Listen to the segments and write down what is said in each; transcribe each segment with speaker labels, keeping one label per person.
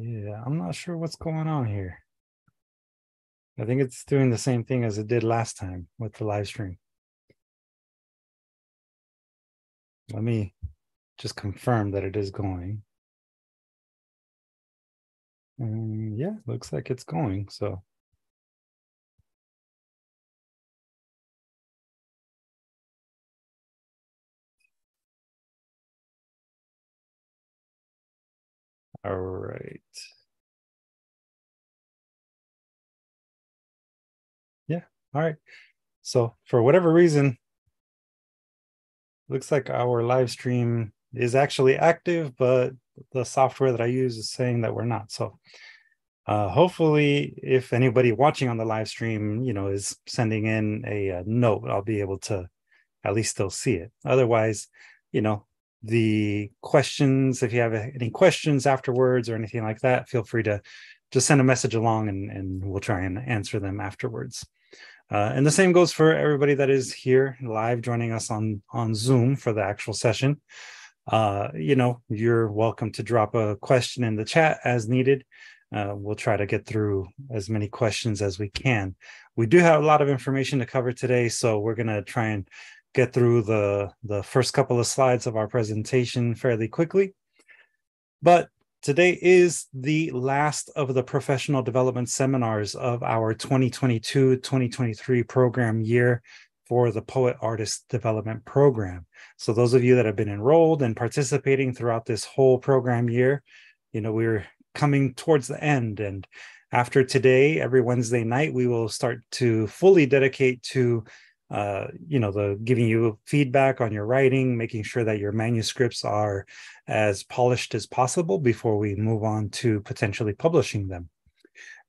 Speaker 1: Yeah, I'm not sure what's going on here. I think it's doing the same thing as it did last time with the live stream. Let me just confirm that it is going. And yeah, looks like it's going. So All right. Yeah. All right. So for whatever reason, looks like our live stream is actually active, but the software that I use is saying that we're not. So uh, hopefully, if anybody watching on the live stream, you know, is sending in a, a note, I'll be able to at least still see it. Otherwise, you know, the questions. If you have any questions afterwards or anything like that, feel free to just send a message along and, and we'll try and answer them afterwards. Uh, and the same goes for everybody that is here live joining us on on Zoom for the actual session. Uh, you know, you're welcome to drop a question in the chat as needed. Uh, we'll try to get through as many questions as we can. We do have a lot of information to cover today, so we're going to try and get through the, the first couple of slides of our presentation fairly quickly. But today is the last of the professional development seminars of our 2022-2023 program year for the Poet Artist Development Program. So those of you that have been enrolled and participating throughout this whole program year, you know, we're coming towards the end and after today, every Wednesday night, we will start to fully dedicate to uh, you know the giving you feedback on your writing making sure that your manuscripts are as polished as possible before we move on to potentially publishing them.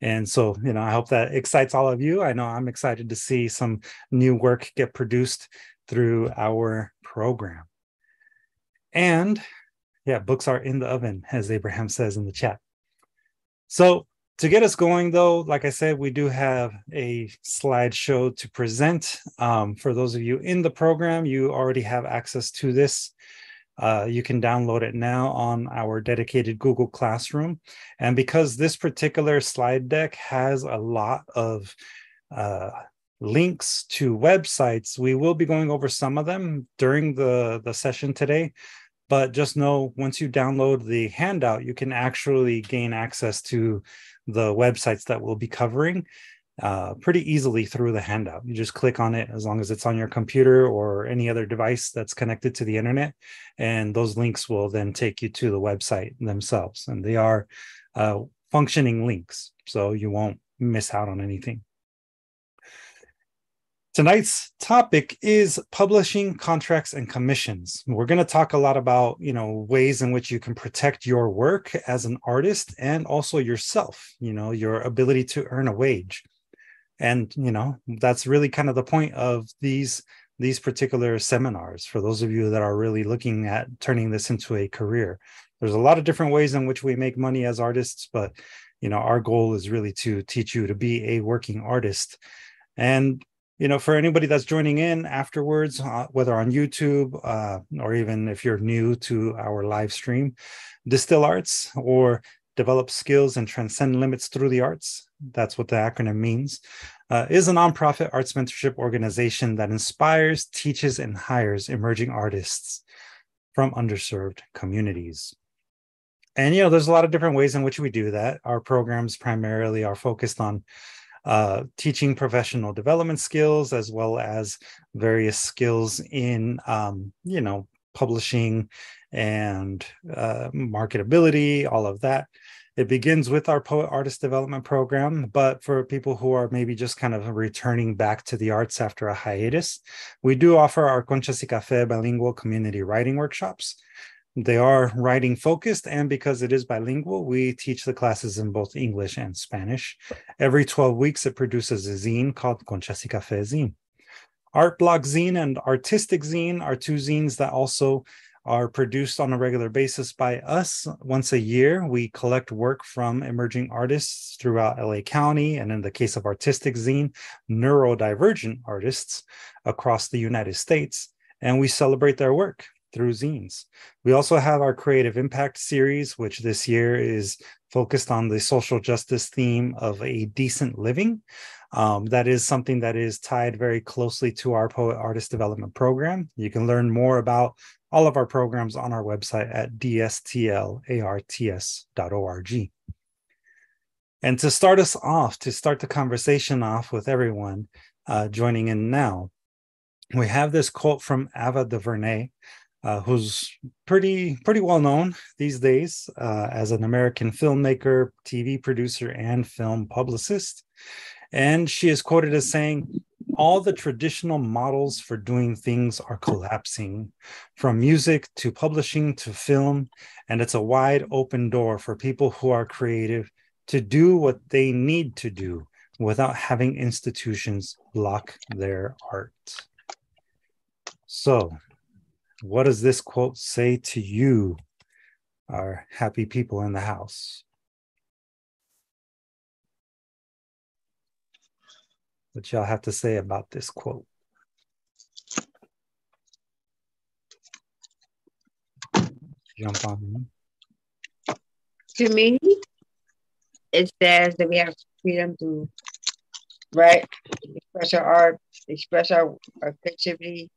Speaker 1: And so you know i hope that excites all of you. I know i'm excited to see some new work get produced through our program. And yeah books are in the oven as abraham says in the chat. So to get us going, though, like I said, we do have a slideshow to present. Um, for those of you in the program, you already have access to this. Uh, you can download it now on our dedicated Google Classroom. And because this particular slide deck has a lot of uh, links to websites, we will be going over some of them during the, the session today. But just know once you download the handout, you can actually gain access to the websites that we'll be covering uh, pretty easily through the handout. You just click on it as long as it's on your computer or any other device that's connected to the internet. And those links will then take you to the website themselves. And they are uh, functioning links. So you won't miss out on anything. Tonight's topic is publishing contracts and commissions. We're going to talk a lot about, you know, ways in which you can protect your work as an artist and also yourself, you know, your ability to earn a wage. And, you know, that's really kind of the point of these these particular seminars for those of you that are really looking at turning this into a career. There's a lot of different ways in which we make money as artists, but you know, our goal is really to teach you to be a working artist. And you know, for anybody that's joining in afterwards, uh, whether on YouTube uh, or even if you're new to our live stream, DSTL Arts or Develop Skills and Transcend Limits Through the Arts, that's what the acronym means, uh, is a nonprofit arts mentorship organization that inspires, teaches, and hires emerging artists from underserved communities. And, you know, there's a lot of different ways in which we do that. Our programs primarily are focused on uh, teaching professional development skills as well as various skills in um, you know publishing and uh, marketability all of that. It begins with our poet artist development program but for people who are maybe just kind of returning back to the arts after a hiatus we do offer our conchas y cafe bilingual community writing workshops they are writing focused, and because it is bilingual, we teach the classes in both English and Spanish. Every 12 weeks, it produces a zine called Conchas y Cafe Zine. Art Block Zine and Artistic Zine are two zines that also are produced on a regular basis by us once a year. We collect work from emerging artists throughout LA County, and in the case of Artistic Zine, neurodivergent artists across the United States, and we celebrate their work through zines. We also have our Creative Impact series, which this year is focused on the social justice theme of a decent living. Um, that is something that is tied very closely to our poet artist development program. You can learn more about all of our programs on our website at dstlarts.org. And to start us off, to start the conversation off with everyone uh, joining in now, we have this quote from Ava DuVernay, uh, who's pretty pretty well known these days uh, as an American filmmaker, TV producer, and film publicist. And she is quoted as saying, all the traditional models for doing things are collapsing, from music to publishing to film. And it's a wide open door for people who are creative to do what they need to do without having institutions block their art. So, what does this quote say to you, our happy people in the house? What y'all have to say about this quote? Jump on.
Speaker 2: To me, it says that we have freedom to write, express our art, express our, our creativity,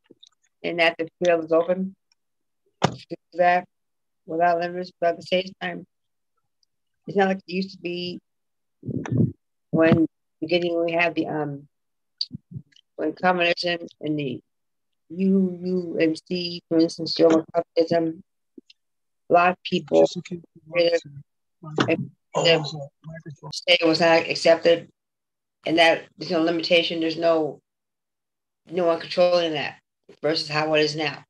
Speaker 2: and that the field is open. To do that without limits. But at the same time, it's not like it used to be when beginning we have the um when communism and the UUMC, for instance, Joe McCarthyism, a lot of people say it was not accepted and that there's no limitation, there's no no one controlling that versus how it is now.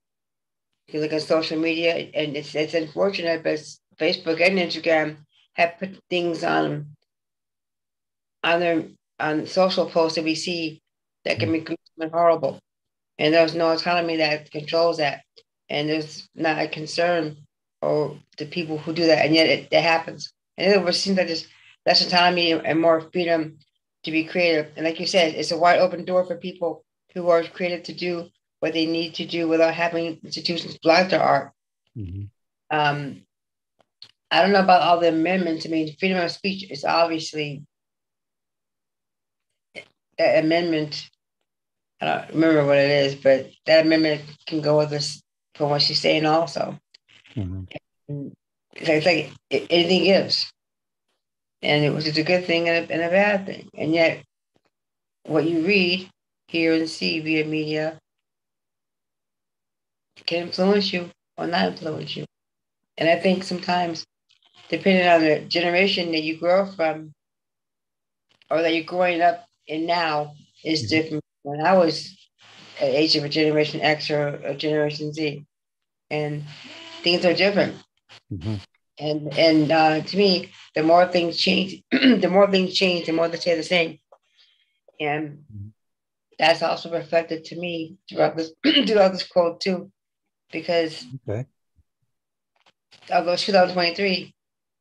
Speaker 2: If you look at social media, and it's it's unfortunate, but Facebook and Instagram have put things on on their on social posts that we see that can be horrible, and there's no autonomy that controls that, and there's not a concern for the people who do that, and yet it, that happens. And it seems like there's less autonomy and more freedom to be creative. And like you said, it's a wide open door for people who are creative to do what they need to do without having institutions block their art. Mm-hmm. Um, I don't know about all the amendments. I mean, freedom of speech is obviously that amendment. I don't remember what it is, but that amendment can go with this from what she's saying also. Mm-hmm. It's like anything gives and it was just a good thing and a, and a bad thing. And yet, what you read, hear, and see via media can influence you or not influence you. And I think sometimes, depending on the generation that you grow from or that you're growing up in now, is mm-hmm. different. When I was at age of a Generation X or a Generation Z, and things are different. Mm-hmm. And and uh, to me, the more things change, the more things change, the more they stay the same. And that's also reflected to me throughout this throughout this quote too, because okay. although 2023,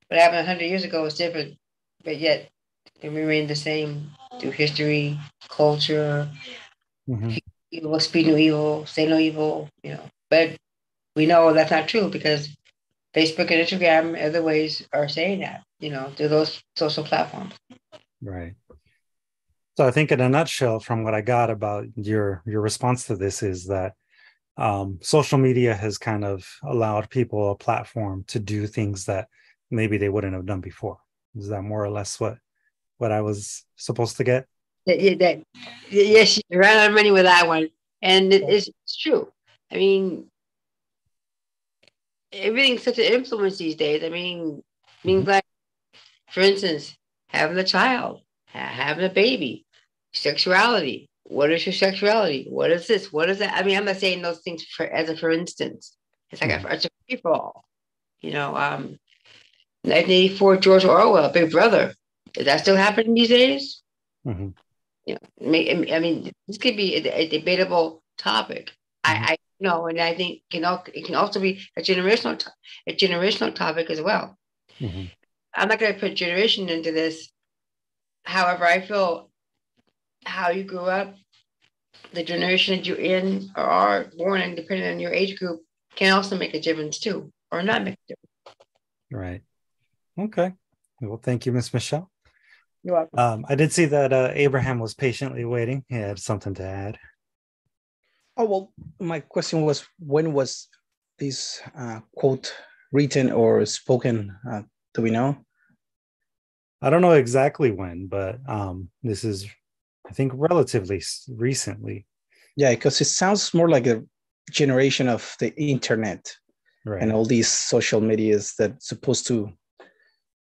Speaker 2: what happened 100 years ago was different, but yet it remained the same through history, culture. Mm-hmm. Evil, speak no evil, say no evil, you know. But we know that's not true because Facebook and Instagram, other ways are saying that, you know, through those social platforms.
Speaker 1: Right. So I think in a nutshell, from what I got about your your response to this is that um, social media has kind of allowed people a platform to do things that maybe they wouldn't have done before. Is that more or less what what I was supposed to get?
Speaker 2: Yeah, that, yes, you're right on money with that one, and it, it's, it's true. I mean, everything's such an influence these days. I mean, things mm-hmm. like, for instance, having a child, having a baby, sexuality. What is your sexuality? What is this? What is that? I mean, I'm not saying those things for as a for instance. It's like a, it's a free for all. You know, um, 1984 George Orwell, Big Brother. Is that still happening these days? Mm-hmm. You know, I mean, this could be a, a debatable topic. Mm-hmm. I, I know, and I think can it can also be a generational a generational topic as well. Mm-hmm. I'm not going to put generation into this. However, I feel how you grew up, the generation that you're in or are born in, depending on your age group, can also make a difference too, or not make a difference.
Speaker 1: Right. Okay. Well, thank you, Miss Michelle.
Speaker 2: You're welcome.
Speaker 1: Um, I did see that uh, Abraham was patiently waiting. He had something to add.
Speaker 3: Oh well, my question was when was this uh, quote written or spoken? Uh, do we know?
Speaker 1: I don't know exactly when, but um, this is, I think, relatively recently.
Speaker 3: Yeah, because it sounds more like a generation of the internet
Speaker 1: Right.
Speaker 3: and all these social medias that's supposed to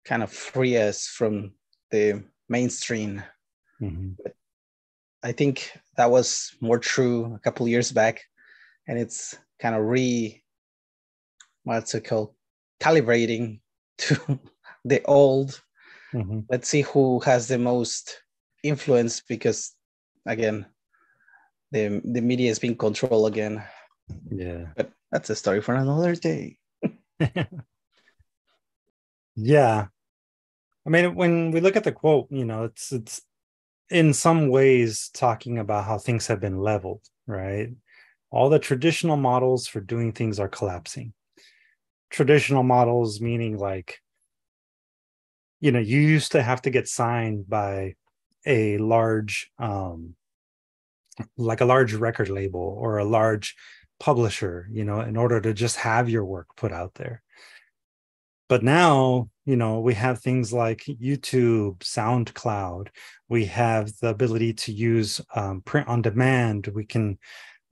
Speaker 3: kind of free us from the mainstream.
Speaker 1: Mhm.
Speaker 3: I think that was more true a couple years back, and it's kind of re what's it called calibrating to the old.
Speaker 1: Mhm.
Speaker 3: Let's see who has the most influence because again, the the media is being controlled again.
Speaker 1: Yeah.
Speaker 3: But that's a story for another day.
Speaker 1: yeah. I mean, when we look at the quote, you know, it's it's in some ways talking about how things have been leveled, right? All the traditional models for doing things are collapsing. Traditional models meaning like, you know, you used to have to get signed by a large um like a large record label or a large publisher, you know, in order to just have your work put out there. But now, you know, we have things like YouTube, SoundCloud. We have the ability to use um, print on demand. We can,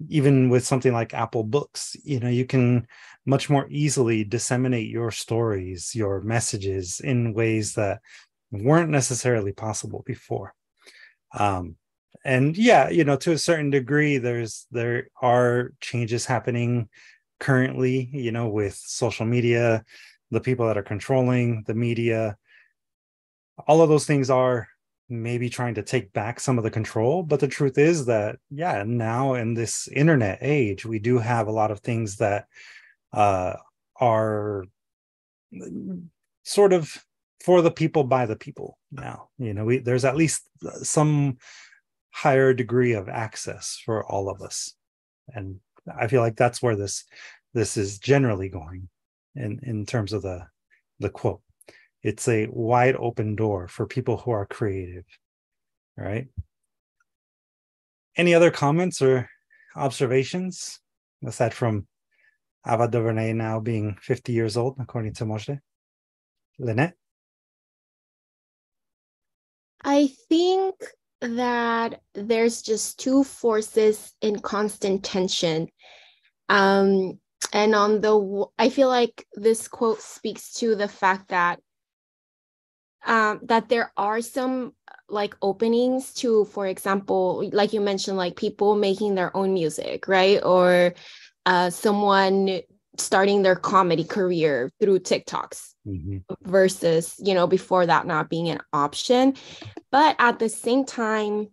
Speaker 1: even with something like Apple Books, you know, you can much more easily disseminate your stories, your messages in ways that weren't necessarily possible before. Um, and yeah you know to a certain degree there's there are changes happening currently you know with social media the people that are controlling the media. All of those things are maybe trying to take back some of the control but the truth is that yeah now in this internet age we do have a lot of things that uh are sort of for the people by the people now. You know we there's at least some higher degree of access for all of us. And i feel like that's where this this is generally going in in terms of the the quote. It's a wide open door for people who are creative right? Any other comments or observations aside from ava duvernay now being 50 years old according to moshe? Lynette
Speaker 4: I think that there's just two forces in constant tension. Um, and on the, I feel like this quote speaks to the fact that um, that there are some like openings to, for example, like you mentioned, like people making their own music, right? Or uh, someone starting their comedy career through TikToks
Speaker 1: Mhm.
Speaker 4: versus you know before that not being an option. But at the same time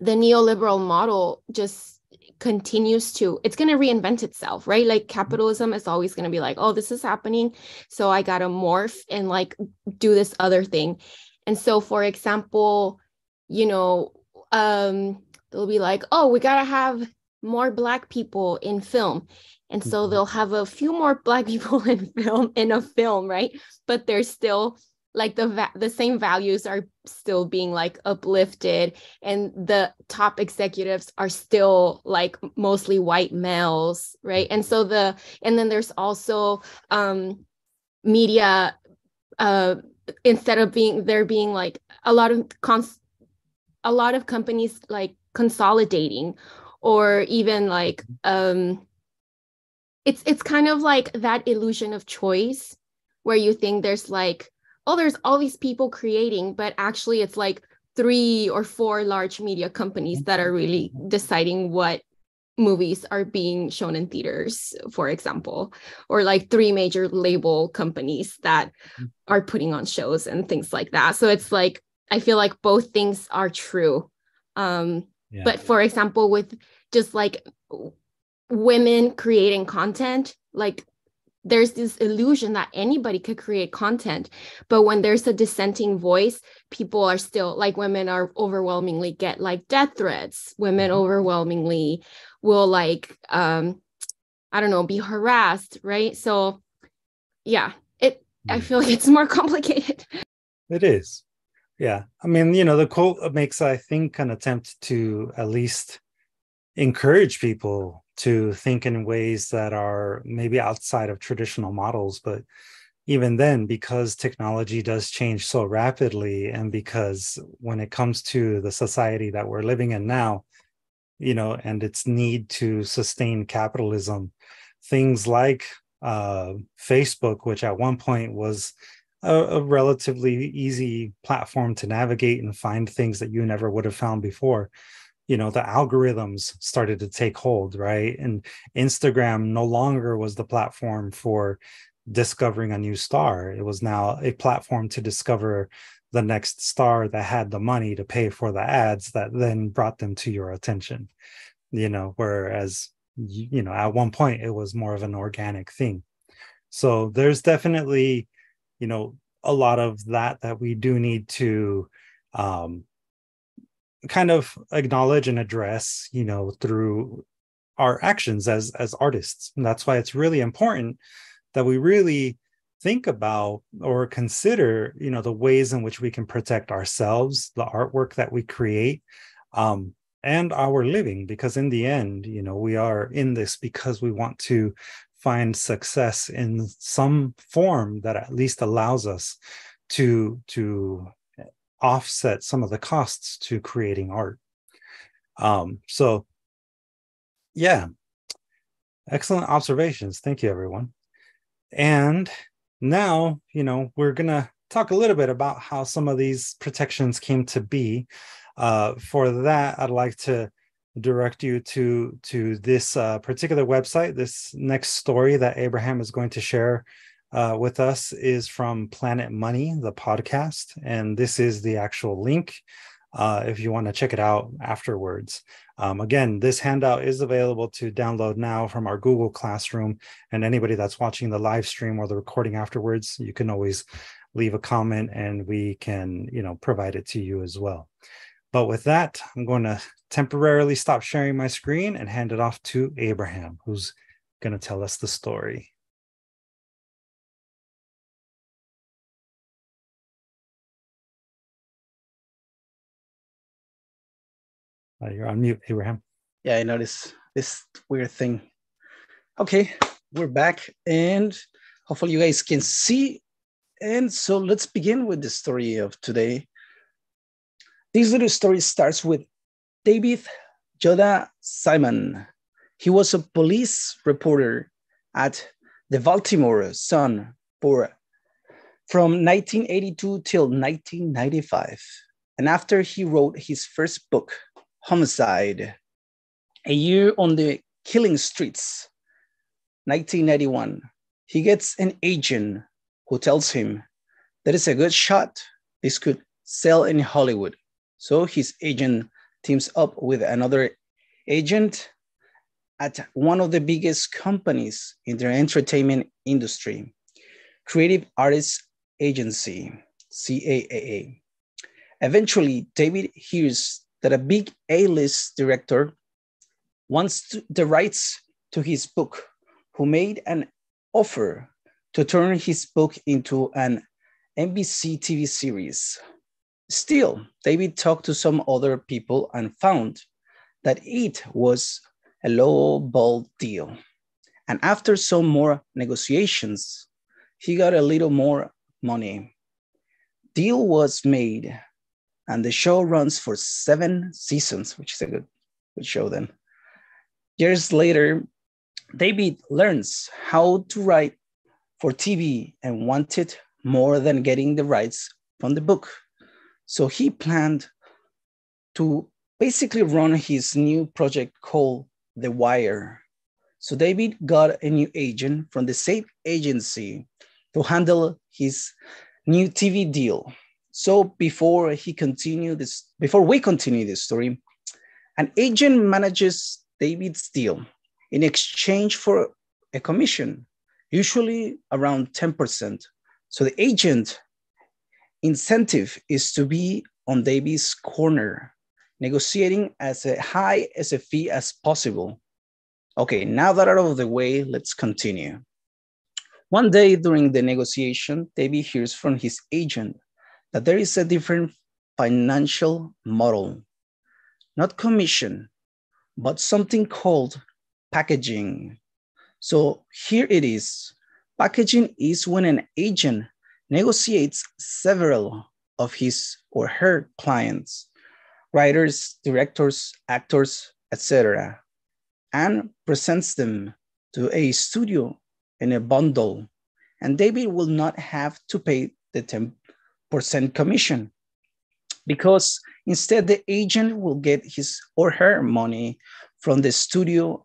Speaker 4: the neoliberal model just continues to it's going to reinvent itself right? Like capitalism is always going to be like oh this is happening so i got to morph and like do this other thing. And so for example you know um they'll be like oh we got to have more black people in film and so
Speaker 1: Mhm.
Speaker 4: they'll have a few more black people in film in a film right? But they're still like the va- the same values are still being like uplifted. And the top executives are still like mostly white males right? And so the and then there's also um media uh instead of being there being like a lot of cons a lot of companies like consolidating or even like um it's it's kind of like that illusion of choice where you think there's like oh there's all these people creating but actually it's like three or four large media companies that are really deciding what movies are being shown in theaters for example or like three major label companies that are putting on shows and things like that so it's like i feel like both things are true um
Speaker 1: Yeah.
Speaker 4: but for example with just like women creating content like there's this illusion that anybody could create content but when there's a dissenting voice people are still like women are overwhelmingly get like death threats women
Speaker 1: Mhm.
Speaker 4: overwhelmingly will like um I don't know, be harassed, right? So yeah, it I feel like it's more complicated.
Speaker 1: It is. Yeah. I mean, you know, the quote makes, I think, an attempt to at least encourage people to think in ways that are maybe outside of traditional models. But even then, because technology does change so rapidly, and because when it comes to the society that we're living in now, you know, and its need to sustain capitalism, things like uh, Facebook, which at one point was a, a, relatively easy platform to navigate and find things that you never would have found before. You know, the algorithms started to take hold, right? And Instagram no longer was the platform for discovering a new star. It was now a platform to discover the next star that had the money to pay for the ads that then brought them to your attention. You know, whereas, you know, at one point it was more of an organic thing. So there's definitely you know a lot of that that we do need to um, kind of acknowledge and address you know through our actions as as artists. And that's why it's really important that we really think about or consider you know the ways in which we can protect ourselves the artwork that we create um, and our living because in the end you know we are in this because we want to find success in some form that at least allows us to to offset some of the costs to creating art. Um so yeah. Excellent observations. Thank you everyone. And now you know we're gonna talk a little bit about how some of these protections came to be. Uh for that i'd like to direct you to to this uh, particular website. This next story that Abraham is going to share uh, with us is from Planet Money, the podcast, and this is the actual link. Uh, if you want to check it out afterwards. Um, again, this handout is available to download now from our Google Classroom, and anybody that's watching the live stream or the recording afterwards, you can always leave a comment and we can, you know, provide it to you as well. But with that, I'm going to temporarily stop sharing my screen and hand it off to Abraham, who's going to tell us the story. Uh, you're on mute, Abraham.
Speaker 3: Yeah, I noticed this weird thing. Okay, we're back, and hopefully you guys can see. And so let's begin with the story of today. This little story starts with David Judah Simon. He was a police reporter at the Baltimore Sun for from 1982 till 1995. And after he wrote his first book, Homicide, A Year on the Killing Streets, 1991, he gets an agent who tells him that it's a good shot. This could sell in Hollywood. So his agent teams up with another agent at one of the biggest companies in the entertainment industry, Creative Artists Agency, CAA. Eventually, David hears that a big A-list director wants to, the rights to his book, who made an offer to turn his book into an NBC TV series. Still, David talked to some other people and found that it was a low ball deal. And after some more negotiations, he got a little more money. Deal was made, and the show runs for seven seasons, which is a good, good show then. Years later, David learns how to write for TV and wanted more than getting the rights from the book. So he planned to basically run his new project called The Wire. So David got a new agent from the same agency to handle his new TV deal. So before he continued this, before we continue this story, an agent manages David's deal in exchange for a commission, usually around 10%. So the agent incentive is to be on David's corner, negotiating as high as a fee as possible. Okay, now that out of the way, let's continue. One day during the negotiation, David hears from his agent that there is a different financial model, not commission, but something called packaging. So here it is. Packaging is when an agent negotiates several of his or her clients, writers, directors, actors, etc., and presents them to a studio in a bundle. And David will not have to pay the 10% commission because instead the agent will get his or her money from the studio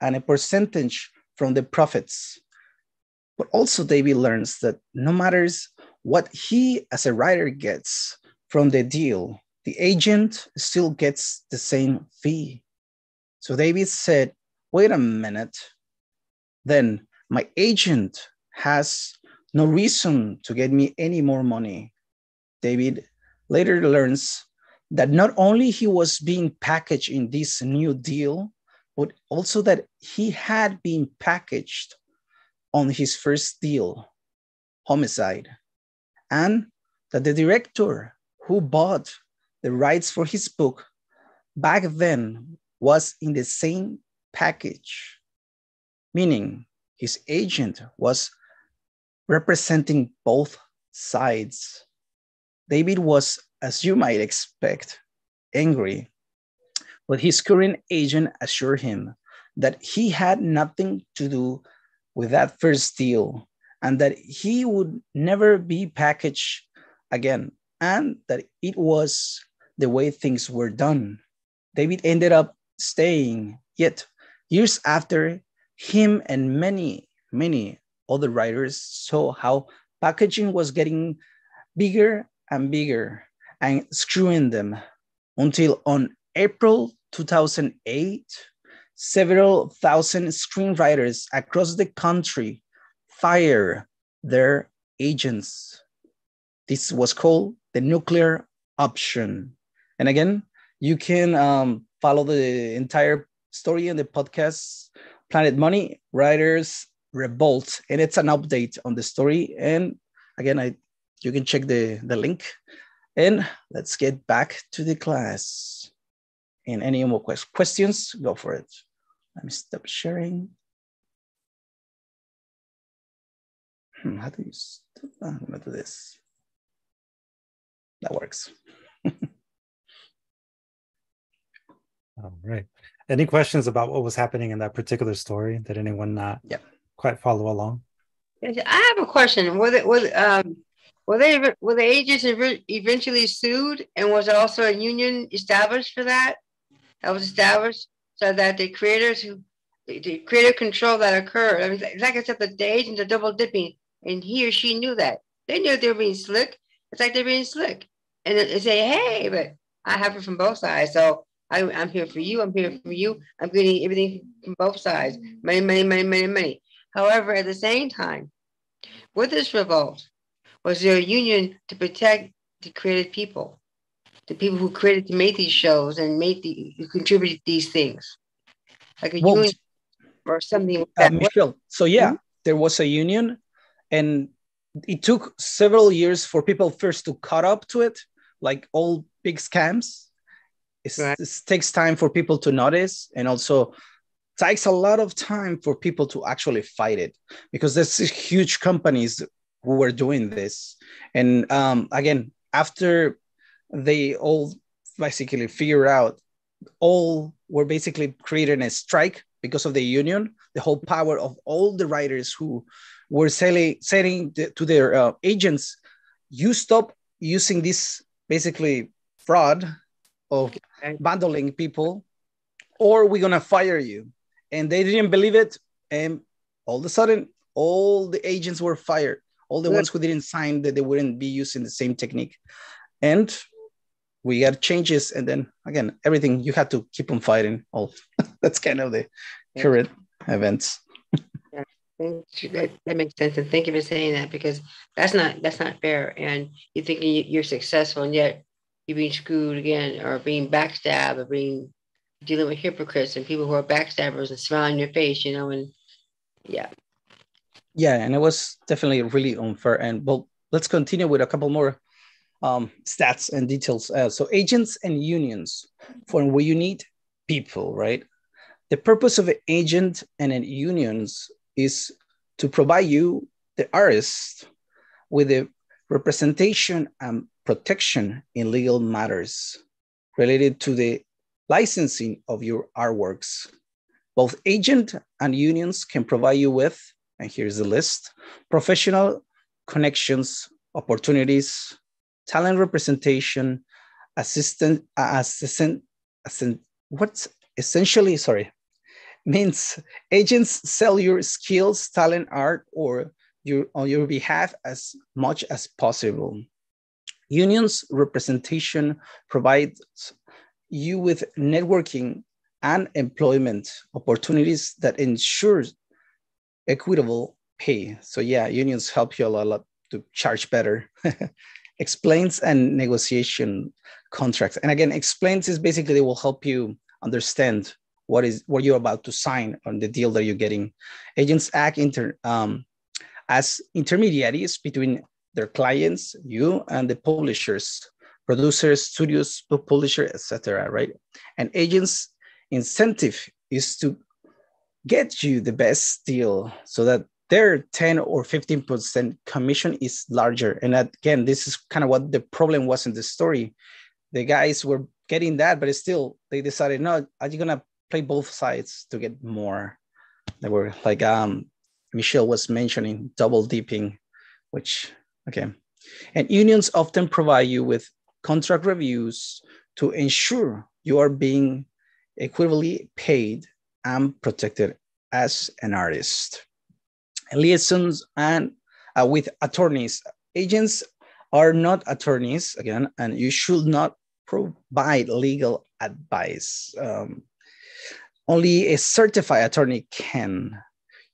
Speaker 3: and a percentage from the profits. But also David learns that no matters what he as a writer gets from the deal, the agent still gets the same fee. So David said, wait a minute, then my agent has no reason to get me any more money. David later learns that not only he was being packaged in this new deal, but also that he had been packaged on his first deal, Homicide, and that the director who bought the rights for his book back then was in the same package, meaning his agent was representing both sides. David was, as you might expect, angry, but his current agent assured him that he had nothing to do with that first deal and that he would never be packaged again and that it was the way things were done. David ended up staying, yet years after, him and many, many other writers saw how packaging was getting bigger and bigger and screwing them until on April 2008, several thousand screenwriters across the country fired their agents. This was called the nuclear option. And again, you can um, follow the entire story in the podcast Planet Money Writers Revolt, and it's an update on the story. And again, I you can check the, the link. And let's get back to the class. And any more questions, go for it. Let me stop sharing. Hmm, how do you stop? Ah, I'm gonna do this. That works.
Speaker 1: All right. Any questions about what was happening in that particular story? Did anyone not
Speaker 3: yeah.
Speaker 1: quite follow along?
Speaker 2: I have a question. Was it was um were they were the agents eventually sued, and was also a union established for that? That was established so that the creators who the, the creative control that occurred. I mean, like I said, the, the agents are double dipping, and he or she knew that. They knew they were being slick. It's like they're being slick, and they say, "Hey, but I have it from both sides." So I, am here for you. I'm here for you. I'm getting everything from both sides. Money, money, money, money, money. However, at the same time, with this revolt, was there a union to protect the creative people, the people who created to make these shows and make the who contributed these things, like a well, union or something.
Speaker 3: Like uh, Michelle, so yeah, mm-hmm. there was a union, and it took several years for people first to cut up to it, like all big scams. Right. It takes time for people to notice, and also takes a lot of time for people to actually fight it because there's huge companies who were doing this. And um, again, after they all basically figure out, all were basically creating a strike because of the union, the whole power of all the writers who were selling, saying to their uh, agents, you stop using this basically fraud of bundling people, or we're gonna fire you. And they didn't believe it, and all of a sudden, all the agents were fired all the ones who didn't sign that they wouldn't be using the same technique. And we got changes and then again everything you had to keep on fighting. All that's kind of the current events.
Speaker 2: Yeah, that, that makes sense and thank you for saying that because that's not that's not fair and you're thinking you're successful and yet you're being screwed again or being backstabbed or being dealing with hypocrites and people who are backstabbers and smiling in your face, you know, and yeah.
Speaker 3: Yeah, and it was definitely really unfair. And well, let's continue with a couple more um, stats and details. Uh, so agents and unions, for where you need people, right? The purpose of an agent and an unions is to provide you, the artist, with the representation and protection in legal matters related to the licensing of your artworks. Both agent and unions can provide you with, and here's the list, professional connections, opportunities, talent representation, assistant, uh, assistant, assistant what's essentially, sorry, means agents sell your skills, talent, art, or your, on your behalf as much as possible. Unions representation provides you with networking and employment opportunities that ensure equitable pay. So yeah, unions help you a lot to charge better. explains and negotiation contracts. And again, explains is basically they will help you understand what is what you're about to sign on the deal that you're getting. Agents act inter, um, as intermediaries between their clients, you and the publishers, producers, studios, publisher, etc. Right? And agents' incentive is to get you the best deal so that their 10 or 15% commission is larger. And again, this is kind of what the problem was in the story. The guys were getting that, but still they decided, no, are you gonna play both sides to get more? They were like um Michelle was mentioning double dipping, which okay. And unions often provide you with contract reviews to ensure you are being equitably paid and protected as an artist liaisons and uh, with attorneys. Agents are not attorneys again, and you should not provide legal advice. Um, only a certified attorney can.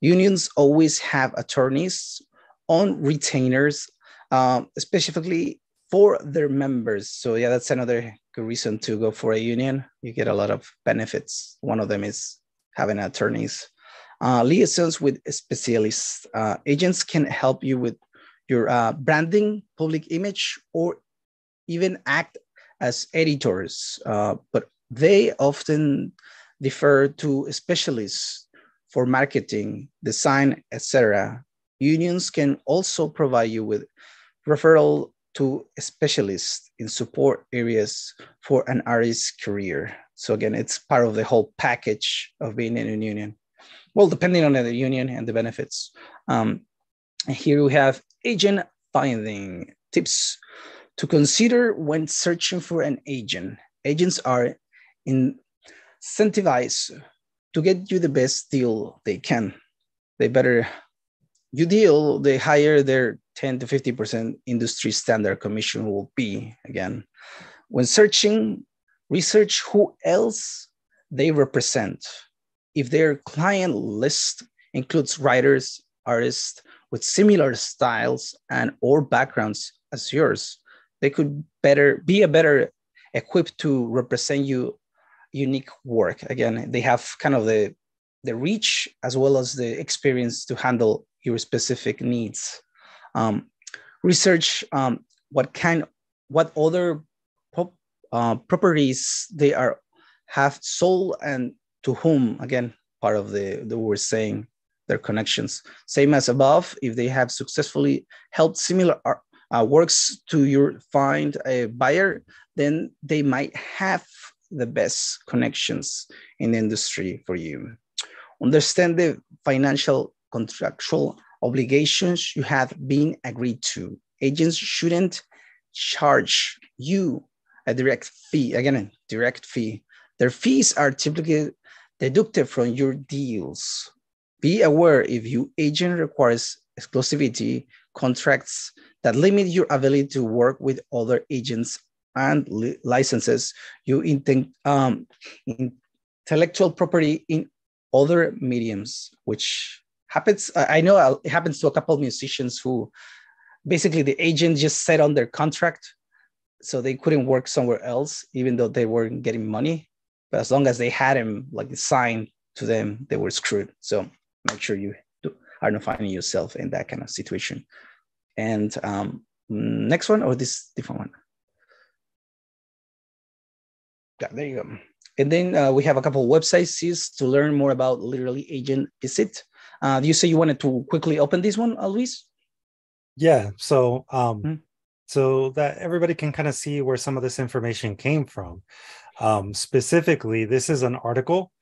Speaker 3: Unions always have attorneys on retainers, um, specifically for their members. So yeah, that's another good reason to go for a union. You get a lot of benefits. One of them is having attorneys uh, liaisons with specialists. Uh, agents can help you with your uh, branding, public image, or even act as editors, uh, but they often defer to specialists for marketing, design, etc. Unions can also provide you with referral to specialists in support areas for an artist's career. So again, it's part of the whole package of being in a union well, depending on the union and the benefits. Um, here we have agent finding tips to consider when searching for an agent. Agents are incentivized to get you the best deal they can. They better you deal, the higher their 10 to 50% industry standard commission will be. Again, when searching, research who else they represent if their client list includes writers, artists with similar styles and or backgrounds as yours, they could better be a better equipped to represent you unique work. Again, they have kind of the the reach as well as the experience to handle your specific needs. Um, research um, what kind, what other uh, properties they are have sold and to whom again part of the the we're saying their connections. Same as above if they have successfully helped similar uh, works to your find a buyer then they might have the best connections in the industry for you. Understand the financial contractual obligations you have been agreed to. Agents shouldn't charge you a direct fee again direct fee their fees are typically deducted from your deals. Be aware if your agent requires exclusivity contracts that limit your ability to work with other agents and li licenses you intend, um, intellectual property in other mediums, which happens. I know it happens to a couple of musicians who basically the agent just set on their contract so they couldn't work somewhere else, even though they weren't getting money but as long as they had him like signed to them, they were screwed. So make sure you are not finding yourself in that kind of situation. And um, next one or this different one? Yeah, there you go. And then uh, we have a couple websites to learn more about literally agent is it. Uh, you say you wanted to quickly open this one, uh, Luis?
Speaker 1: Yeah. So, um, mm-hmm. So that everybody can kind of see where some of this information came from. Um, specifically, this is an article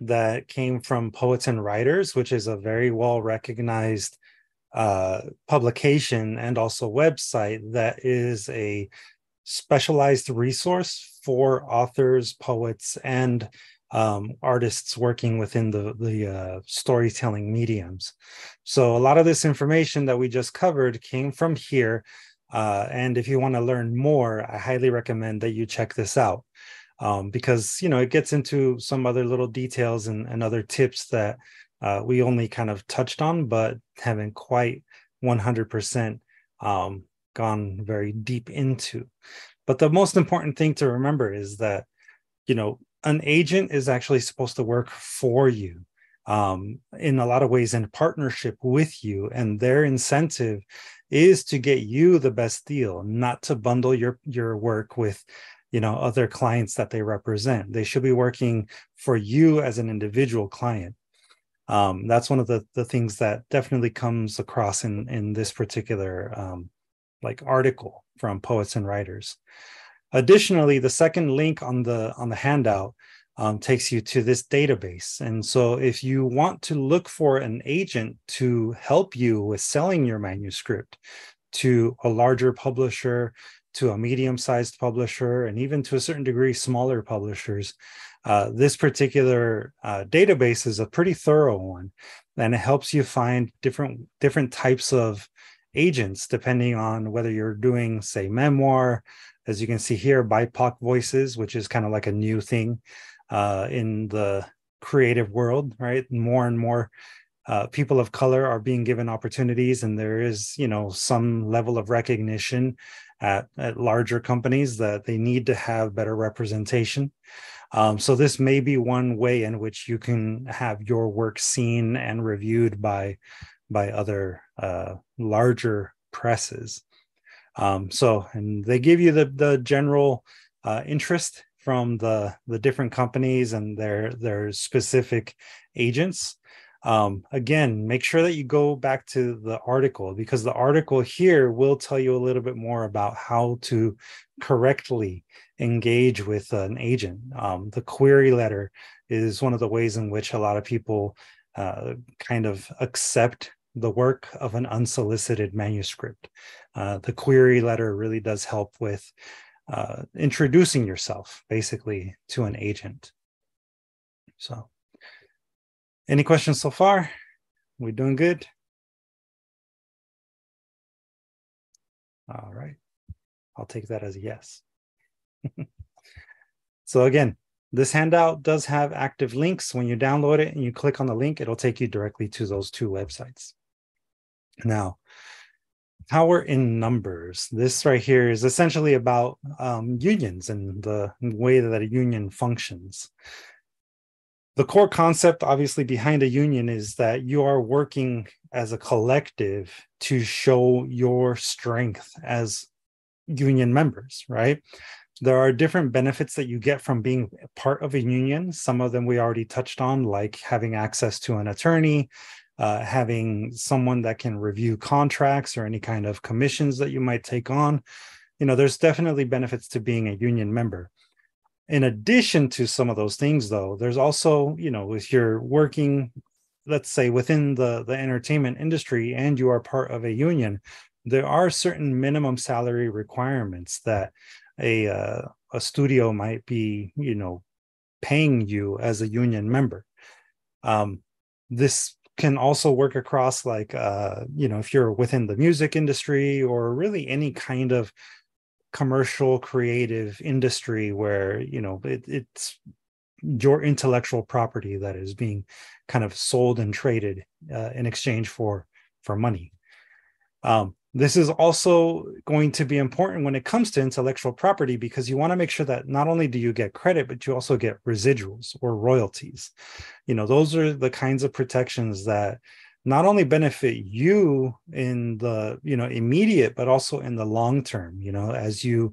Speaker 1: that came from Poets and Writers, which is a very well recognized uh, publication and also website that is a specialized resource for authors, poets, and um, artists working within the the uh, storytelling mediums. So a lot of this information that we just covered came from here. Uh, and if you want to learn more, I highly recommend that you check this out um, because you know it gets into some other little details and, and other tips that uh, we only kind of touched on, but haven't quite 100% um, gone very deep into. But the most important thing to remember is that you know an agent is actually supposed to work for you um, in a lot of ways in partnership with you and their incentive is to get you the best deal not to bundle your your work with you know other clients that they represent. They should be working for you as an individual client. Um, that's one of the the things that definitely comes across in in this particular um, like article from poets and writers. Additionally, the second link on the on the handout um, takes you to this database. And so if you want to look for an agent to help you with selling your manuscript to a larger publisher, to a medium-sized publisher, and even to a certain degree, smaller publishers, uh, this particular uh, database is a pretty thorough one, and it helps you find different different types of agents depending on whether you're doing, say, memoir, as you can see here, BIPOC voices, which is kind of like a new thing uh, in the creative world, right? More and more uh, people of color are being given opportunities, and there is, you know, some level of recognition at, at larger companies that they need to have better representation. Um, so this may be one way in which you can have your work seen and reviewed by by other uh, larger presses. Um, so, and they give you the the general uh, interest from the the different companies and their their specific agents. Um, again, make sure that you go back to the article because the article here will tell you a little bit more about how to correctly engage with an agent. Um, the query letter is one of the ways in which a lot of people uh, kind of accept the work of an unsolicited manuscript. Uh, the query letter really does help with uh, introducing yourself basically to an agent. So, any questions so far? We're doing good? All right. I'll take that as a yes. so again, this handout does have active links. When you download it and you click on the link, it'll take you directly to those two websites. Now, power in numbers. This right here is essentially about um, unions and the way that a union functions. The core concept, obviously, behind a union is that you are working as a collective to show your strength as union members, right? There are different benefits that you get from being part of a union. Some of them we already touched on, like having access to an attorney, uh, having someone that can review contracts or any kind of commissions that you might take on. You know, there's definitely benefits to being a union member. In addition to some of those things, though, there's also, you know, if you're working, let's say within the, the entertainment industry and you are part of a union, there are certain minimum salary requirements that a uh, a studio might be, you know, paying you as a union member. Um, this can also work across like uh you know if you're within the music industry or really any kind of commercial creative industry where you know it, it's your intellectual property that is being kind of sold and traded uh, in exchange for for money. Um, this is also going to be important when it comes to intellectual property because you want to make sure that not only do you get credit but you also get residuals or royalties. You know those are the kinds of protections that not only benefit you in the you know immediate but also in the long term. You know as you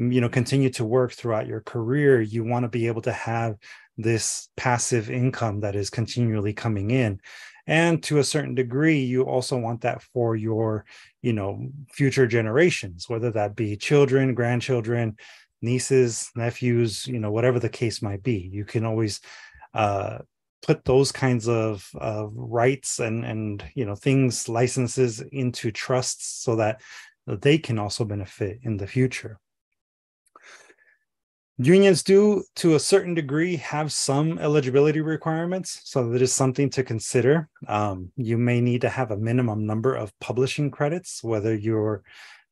Speaker 1: mm, you know continue to work throughout your career you want to be able to have this passive income that is continually coming in and to a certain degree you also want that for your you know future generations whether that be children grandchildren nieces nephews you know whatever the case might be. You can always uh, put those kinds of, of rights and and you know things licenses into trusts so that they can also benefit in the future Unions do, to a certain degree, have some eligibility requirements, so that is something to consider. Um, you may need to have a minimum number of publishing credits, whether you're,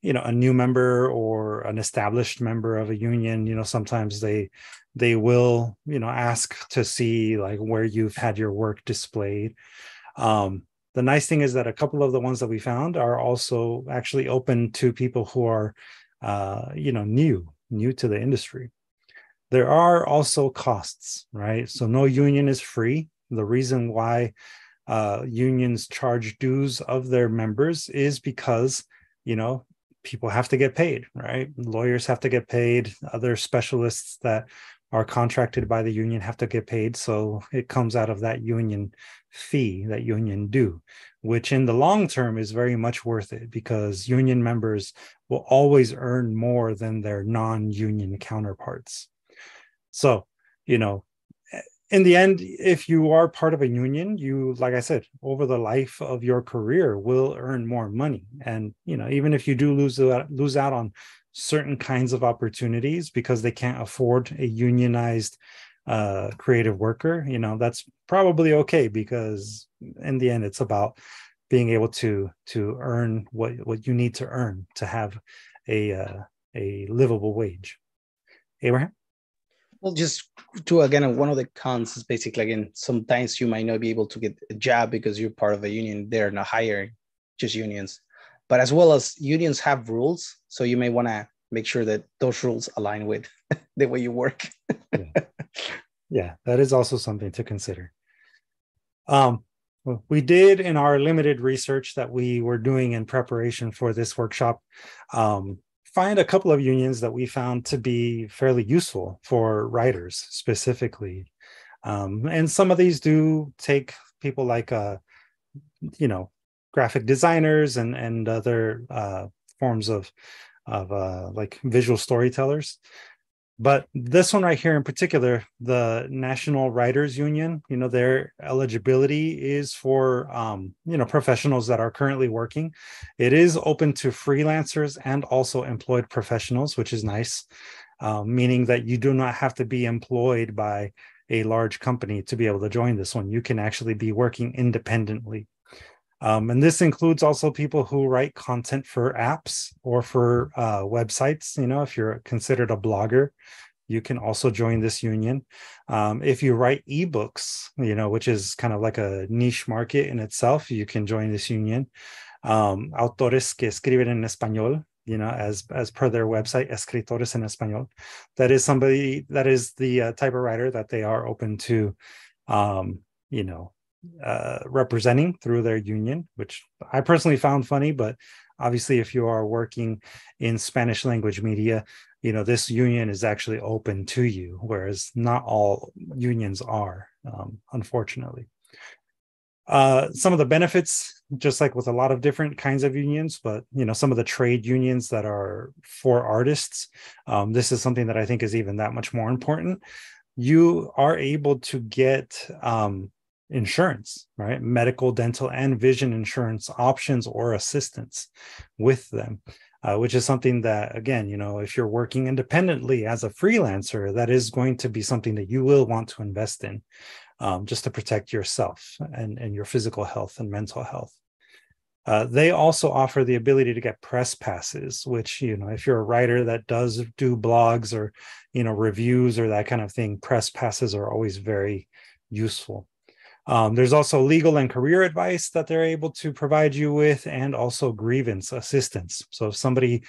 Speaker 1: you know, a new member or an established member of a union. You know, sometimes they they will, you know, ask to see like where you've had your work displayed. Um, the nice thing is that a couple of the ones that we found are also actually open to people who are, uh, you know, new new to the industry there are also costs, right? So no union is free. The reason why uh, unions charge dues of their members is because, you know, people have to get paid, right? Lawyers have to get paid. Other specialists that are contracted by the union have to get paid. So it comes out of that union fee, that union due, which in the long term is very much worth it because union members will always earn more than their non union counterparts. So, you know, in the end, if you are part of a union, you, like I said, over the life of your career will earn more money. And, you know, even if you do lose lose out on certain kinds of opportunities because they can't afford a unionized uh, creative worker, you know, that's probably okay because in the end, it's about being able to to earn what what you need to earn to have a uh, a livable wage. Abraham.
Speaker 3: Well, just to again, one of the cons is basically again, sometimes you might not be able to get a job because you're part of a union. They're not hiring just unions, but as well as unions have rules, so you may want to make sure that those rules align with the way you work.
Speaker 1: yeah. yeah, that is also something to consider. Um, we did in our limited research that we were doing in preparation for this workshop um, find a couple of unions that we found to be fairly useful for writers specifically. Um, and some of these do take people like, uh, you know, graphic designers and and other uh, forms of of uh, like visual storytellers but this one right here in particular the national writers union you know their eligibility is for um, you know professionals that are currently working. It is open to freelancers and also employed professionals which is nice um, meaning that you do not have to be employed by a large company to be able to join this one. You can actually be working independently um, and this includes also people who write content for apps or for uh, websites. You know, if you're considered a blogger, you can also join this union. Um, if you write ebooks, you know, which is kind of like a niche market in itself, you can join this union. Um, autores que escriben en español, you know, as as per their website, escritores en español. That is somebody that is the uh, type of writer that they are open to, um, you know, uh, representing through their union, which I personally found funny. But obviously, if you are working in Spanish language media, you know this union is actually open to you, whereas not all unions are, um, unfortunately. Uh, some of the benefits, just like with a lot of different kinds of unions, but you know some of the trade unions that are for artists, um, this is something that I think is even that much more important. You are able to get um, insurance, right? Medical, dental, and vision insurance options or assistance with them, uh, which is something that, again, you know, if you're working independently as a freelancer, that is going to be something that you will want to invest in um, just to protect yourself and, and your physical health and mental health. Uh, they also offer the ability to get press passes, which, you know, if you're a writer that does do blogs or, you know, reviews or that kind of thing, press passes are always very useful. Um, there's also legal and career advice that they're able to provide you with, and also grievance assistance. So if somebody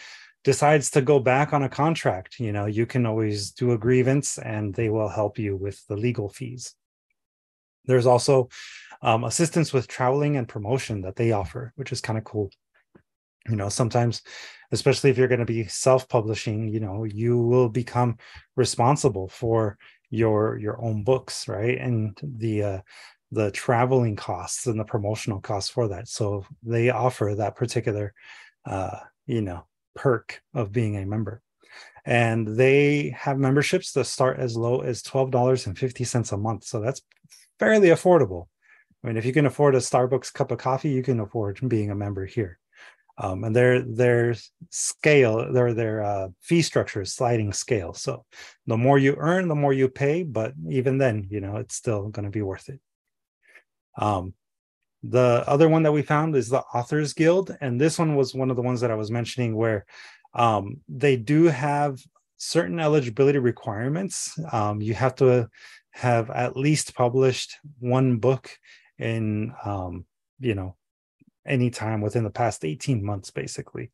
Speaker 1: decides to go back on a contract, you know, you can always do a grievance and they will help you with the legal fees. There's also um, assistance with traveling and promotion that they offer, which is kind of cool. You know, sometimes, especially if you're going to be self-publishing, you know, you will become responsible for your your own books, right? And the uh, the traveling costs and the promotional costs for that. So they offer that particular, uh, you know, perk of being a member. And they have memberships that start as low as $12.50 a month. So that's fairly affordable. I mean, if you can afford a Starbucks cup of coffee, you can afford being a member here. Um, and their their scale, their their uh, fee structure is sliding scale. So the more you earn, the more you pay. But even then, you know, it's still going to be worth it. Um, the other one that we found is the Authors Guild, and this one was one of the ones that I was mentioning where um, they do have certain eligibility requirements. Um, you have to have at least published one book in, um, you know, any time within the past 18 months, basically.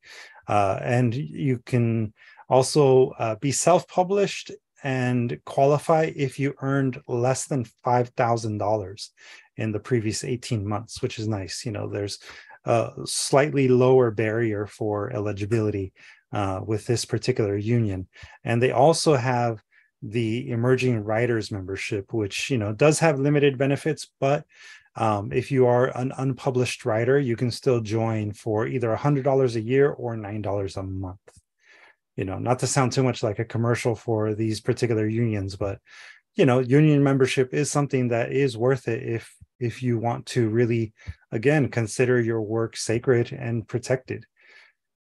Speaker 1: Uh, and you can also uh, be self-published and qualify if you earned less than $5,000 in the previous 18 months, which is nice. You know, there's a slightly lower barrier for eligibility uh, with this particular union. And they also have the emerging writers membership, which, you know, does have limited benefits, but um, if you are an unpublished writer, you can still join for either $100 a year or $9 a month. You know, not to sound too much like a commercial for these particular unions, but you know union membership is something that is worth it if if you want to really again consider your work sacred and protected.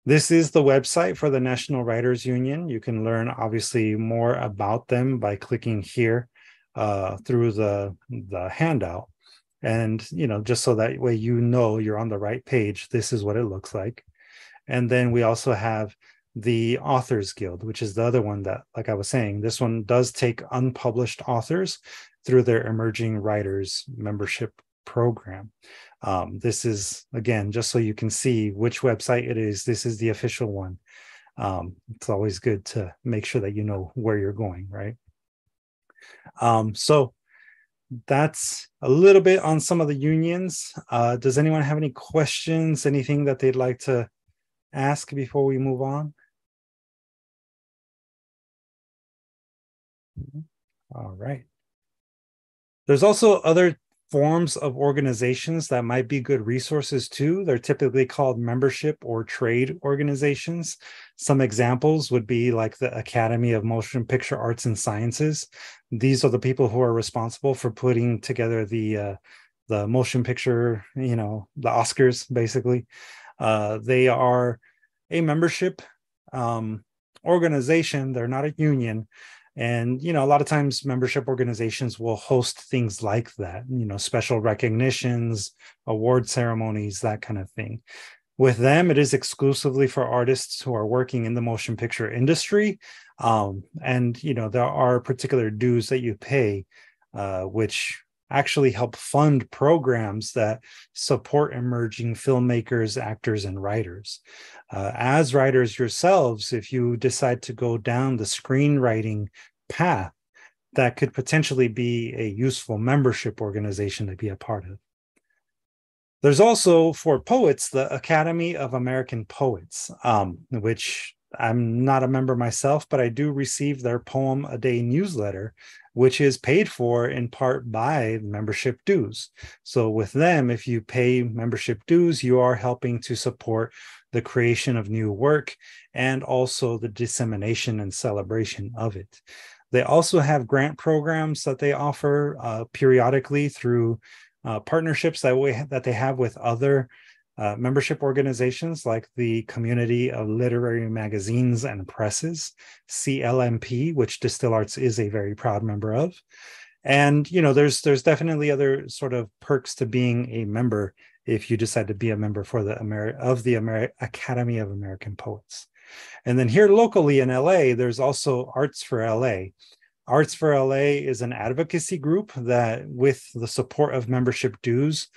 Speaker 1: This is the website for the national writers union. You can learn obviously more about them by clicking here uh, through the the handout. And you know just so that way you know you're on the right page this is what it looks like. And then we also have the Authors Guild, which is the other one that, like I was saying, this one does take unpublished authors through their emerging writers membership program. Um, this is, again, just so you can see which website it is, this is the official one. Um, it's always good to make sure that you know where you're going, right? Um, so that's a little bit on some of the unions. Uh, does anyone have any questions, anything that they'd like to ask before we move on? All right. There's also other forms of organizations that might be good resources too. They're typically called membership or trade organizations. Some examples would be like the Academy of Motion Picture Arts and Sciences. These are the people who are responsible for putting together the uh, the motion picture, you know, the Oscars, basically. Uh, they are a membership um, organization. They're not a union, and you know a lot of times membership organizations will host things like that you know special recognitions award ceremonies that kind of thing. With them it is exclusively for artists who are working in the motion picture industry um, and you know there are particular dues that you pay uh, which actually help fund programs that support emerging filmmakers, actors, and writers. Uh, as writers yourselves, if you decide to go down the screenwriting path, that could potentially be a useful membership organization to be a part of. There's also for poets the Academy of American Poets, um, which I'm not a member myself, but I do receive their poem a day newsletter, which is paid for in part by membership dues. So, with them, if you pay membership dues, you are helping to support the creation of new work and also the dissemination and celebration of it. They also have grant programs that they offer uh, periodically through uh, partnerships that we that they have with other uh, membership organizations like the Community of Literary Magazines and Presses, CLMP, which DSTL Arts is a very proud member of. And you know, there's there's definitely other sort of perks to being a member if you decide to be a member for the Ameri- of the Ameri- Academy of American Poets. And then here locally in LA, there's also Arts for LA, Arts for LA is an advocacy group that, with the support of membership dues,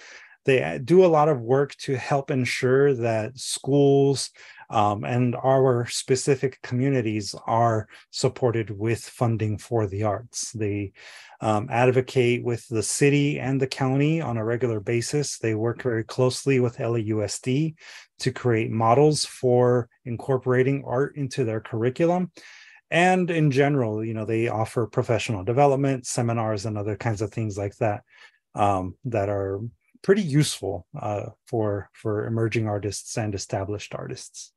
Speaker 1: they do a lot of work to help ensure that schools um, and our specific communities are supported with funding for the arts. They um, advocate with the city and the county on a regular basis. They work very closely with LAUSD to create models for incorporating art into their curriculum and in general you know they offer professional development seminars and other kinds of things like that um, that are pretty useful uh, for for emerging artists and established artists.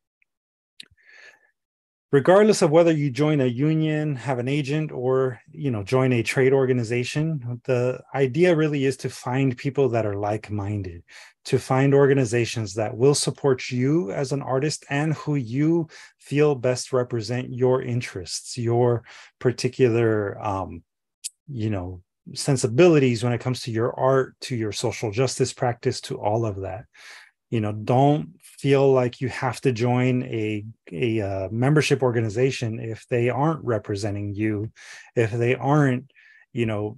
Speaker 1: Regardless of whether you join a union have an agent or you know join a trade organization the idea really is to find people that are like-minded to find organizations that will support you as an artist and who you feel best represent your interests your particular um, you know sensibilities when it comes to your art to your social justice practice to all of that. You know don't feel like you have to join a a uh, membership organization if they aren't representing you if they aren't you know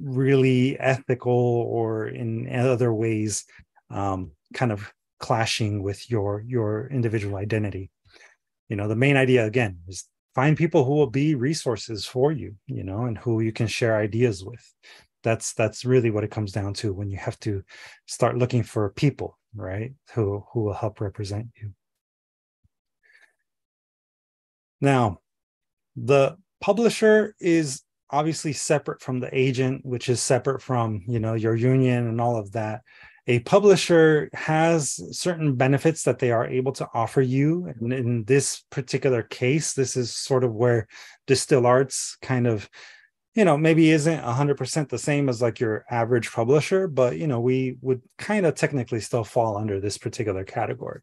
Speaker 1: really ethical or in other ways um, kind of clashing with your your individual identity. You know the main idea again is find people who will be resources for you you know and who you can share ideas with. That's that's really what it comes down to when you have to start looking for people right who who will help represent you. Now the publisher is obviously separate from the agent which is separate from you know your union and all of that a publisher has certain benefits that they are able to offer you. And in this particular case this is sort of where DSTL Arts kind of you know maybe isn't 100% the same as like your average publisher but you know we would kind of technically still fall under this particular category.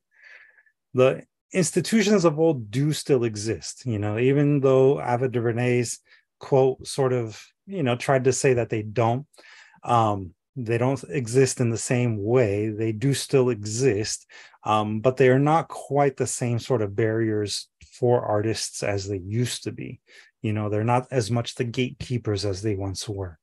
Speaker 1: The institutions of old do still exist you know even though ava duvernay's quote sort of you know tried to say that they don't um they don't exist in the same way they do still exist um, but they are not quite the same sort of barriers for artists as they used to be you know, they're not as much the gatekeepers as they once were.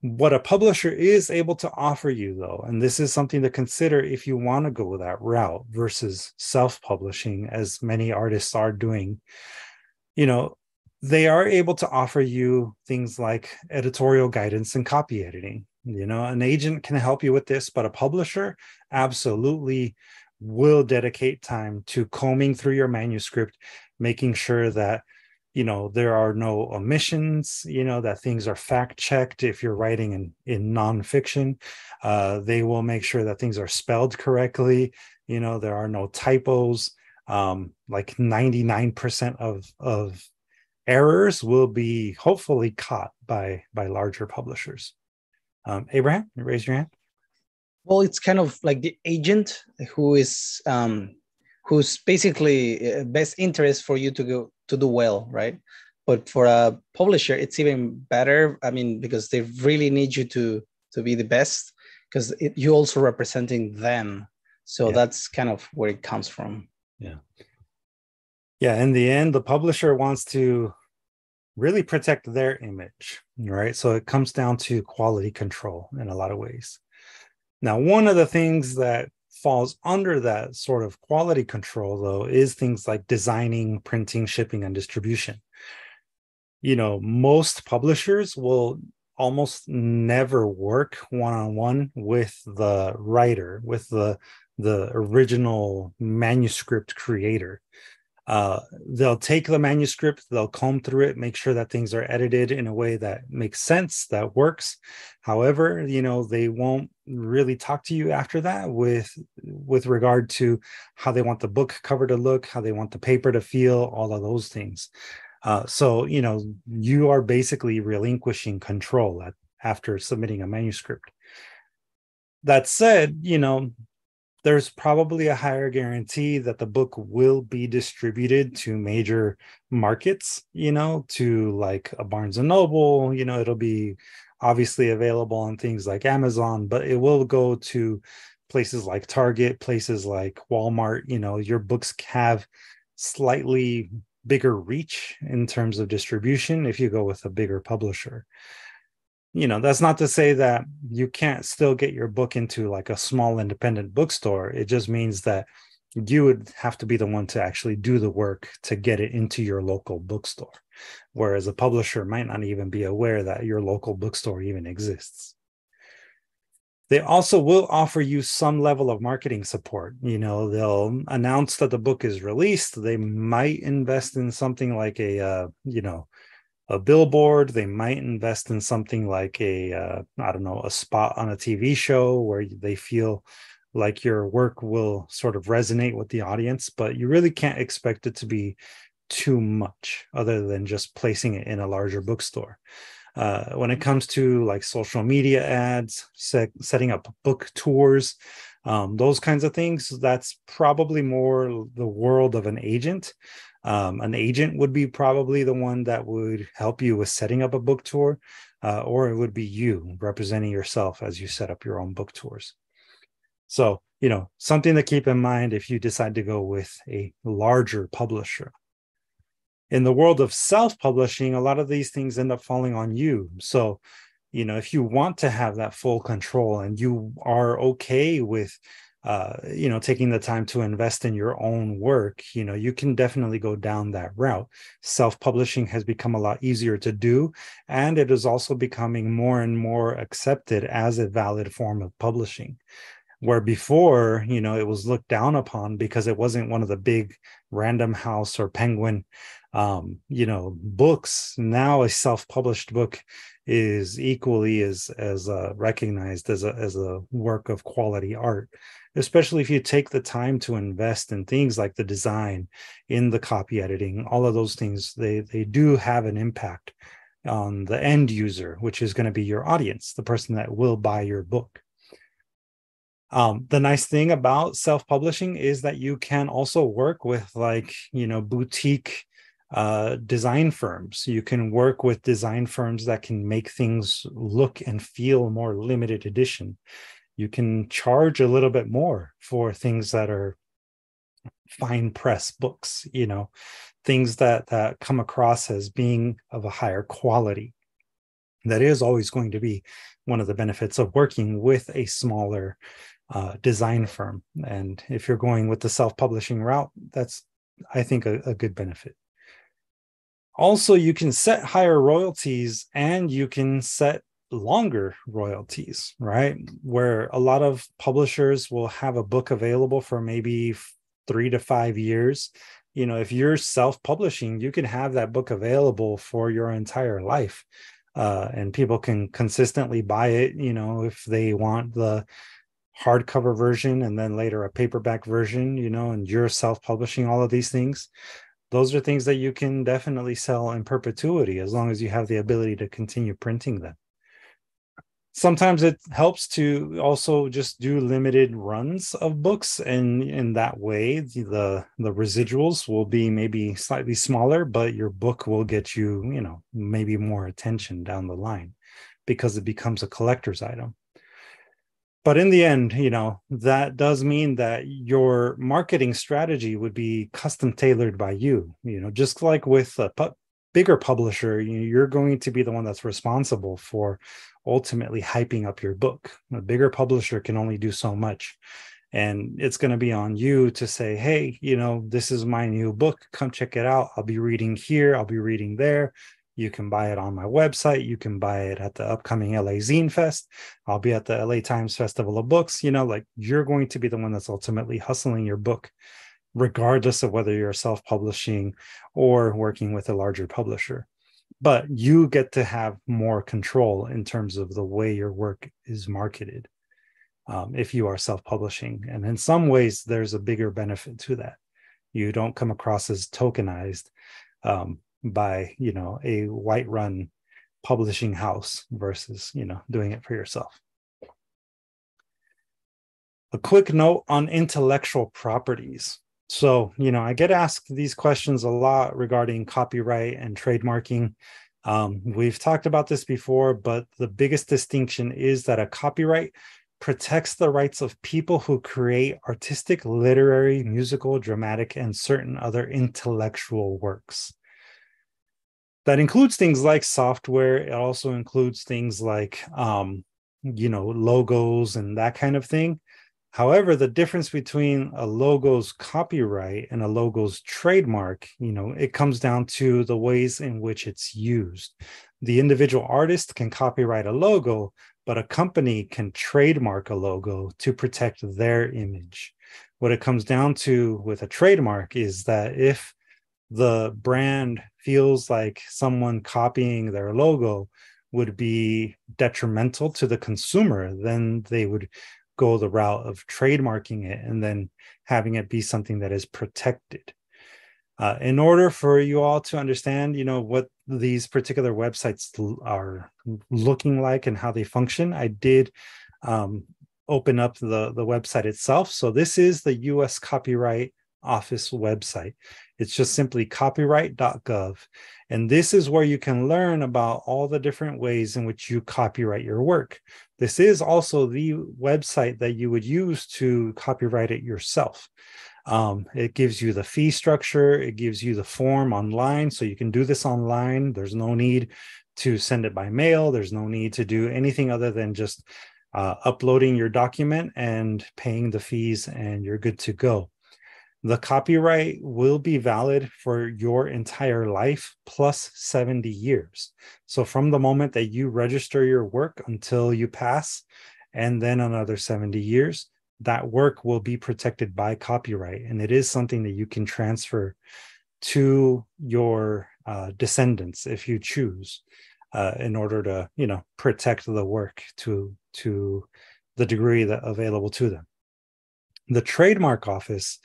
Speaker 1: What a publisher is able to offer you, though, and this is something to consider if you want to go that route versus self publishing, as many artists are doing, you know, they are able to offer you things like editorial guidance and copy editing. You know, an agent can help you with this, but a publisher absolutely will dedicate time to combing through your manuscript, making sure that you know there are no omissions you know that things are fact checked if you're writing in in nonfiction. Uh, they will make sure that things are spelled correctly. You know there are no typos. Um, like 99% of of errors will be hopefully caught by by larger publishers um, abraham raise your hand
Speaker 3: well it's kind of like the agent who is um, whose basically uh, best interest for you to go to do well, right? But for a publisher, it's even better. I mean, because they really need you to to be the best, because you're also representing them. So yeah. that's kind of where it comes from.
Speaker 1: Yeah. Yeah. In the end, the publisher wants to really protect their image, right? So it comes down to quality control in a lot of ways. Now, one of the things that falls under that sort of quality control though is things like designing printing shipping and distribution you know most publishers will almost never work one-on-one with the writer with the the original manuscript creator uh, they'll take the manuscript, they'll comb through it, make sure that things are edited in a way that makes sense, that works. However, you know, they won't really talk to you after that with with regard to how they want the book cover to look, how they want the paper to feel, all of those things. Uh, so, you know, you are basically relinquishing control at, after submitting a manuscript. That said, you know, there's probably a higher guarantee that the book will be distributed to major markets you know to like a barnes and noble you know it'll be obviously available on things like amazon but it will go to places like target places like walmart you know your books have slightly bigger reach in terms of distribution if you go with a bigger publisher you know that's not to say that you can't still get your book into like a small independent bookstore. It just means that you would have to be the one to actually do the work to get it into your local bookstore whereas a publisher might not even be aware that your local bookstore even exists. They also will offer you some level of marketing support. You know they'll announce that the book is released. They might invest in something like a uh, you know a billboard. They might invest in something like a uh, I don't know a spot on a tv show where they feel like your work will sort of resonate with the audience but you really can't expect it to be too much other than just placing it in a larger bookstore. Uh, when it comes to like social media ads set, setting up book tours um, those kinds of things that's probably more the world of an agent um, an agent would be probably the one that would help you with setting up a book tour uh, or it would be you representing yourself as you set up your own book tours. So you know something to keep in mind if you decide to go with a larger publisher. In the world of self-publishing a lot of these things end up falling on you. So you know if you want to have that full control and you are okay with uh, you know taking the time to invest in your own work you know you can definitely go down that route. Self-publishing has become a lot easier to do and it is also becoming more and more accepted as a valid form of publishing where before you know it was looked down upon because it wasn't one of the big random house or penguin um, you know books. Now a self-published book is equally as as uh, recognized as a as a work of quality art especially if you take the time to invest in things like the design in the copy editing all of those things they they do have an impact on the end user which is going to be your audience the person that will buy your book. Um, the nice thing about self-publishing is that you can also work with like you know boutique uh, design firms. You can work with design firms that can make things look and feel more limited edition you can charge a little bit more for things that are fine press books you know things that that come across as being of a higher quality that is always going to be one of the benefits of working with a smaller uh, design firm. And if you're going with the self publishing route, that's, I think, a, a good benefit. Also, you can set higher royalties and you can set longer royalties, right? Where a lot of publishers will have a book available for maybe three to five years. You know, if you're self publishing, you can have that book available for your entire life. Uh, and people can consistently buy it, you know, if they want the hardcover version and then later a paperback version, you know, and you're self publishing all of these things, those are things that you can definitely sell in perpetuity as long as you have the ability to continue printing them. Sometimes it helps to also just do limited runs of books, and in that way, the the residuals will be maybe slightly smaller, but your book will get you, you know, maybe more attention down the line because it becomes a collector's item. But in the end you know that does mean that your marketing strategy would be custom tailored by you you know just like with a pu- bigger publisher you're going to be the one that's responsible for ultimately hyping up your book a bigger publisher can only do so much and it's going to be on you to say hey you know this is my new book come check it out i'll be reading here i'll be reading there you can buy it on my website. You can buy it at the upcoming LA Zine Fest. I'll be at the LA Times Festival of Books. You know, like you're going to be the one that's ultimately hustling your book, regardless of whether you're self publishing or working with a larger publisher. But you get to have more control in terms of the way your work is marketed um, if you are self publishing. And in some ways, there's a bigger benefit to that. You don't come across as tokenized. Um, by you know a white run publishing house versus you know doing it for yourself a quick note on intellectual properties so you know i get asked these questions a lot regarding copyright and trademarking um, we've talked about this before but the biggest distinction is that a copyright protects the rights of people who create artistic, literary, musical, dramatic, and certain other intellectual works. That includes things like software. It also includes things like, um, you know, logos and that kind of thing. However, the difference between a logo's copyright and a logo's trademark, you know, it comes down to the ways in which it's used. The individual artist can copyright a logo, but a company can trademark a logo to protect their image. What it comes down to with a trademark is that if the brand feels like someone copying their logo would be detrimental to the consumer, then they would go the route of trademarking it and then having it be something that is protected. Uh, in order for you all to understand, you know, what these particular websites are looking like and how they function, I did um, open up the, the website itself. So this is the U.S. Copyright Office website. It's just simply copyright.gov. And this is where you can learn about all the different ways in which you copyright your work. This is also the website that you would use to copyright it yourself. Um, it gives you the fee structure, it gives you the form online. So you can do this online. There's no need to send it by mail, there's no need to do anything other than just uh, uploading your document and paying the fees, and you're good to go the copyright will be valid for your entire life plus 70 years. So, from the moment that you register your work until you pass, and then another 70 years, that work will be protected by copyright. And it is something that you can transfer to your uh, descendants if you choose. Uh, in order to you know protect the work to to the degree that available to them the trademark office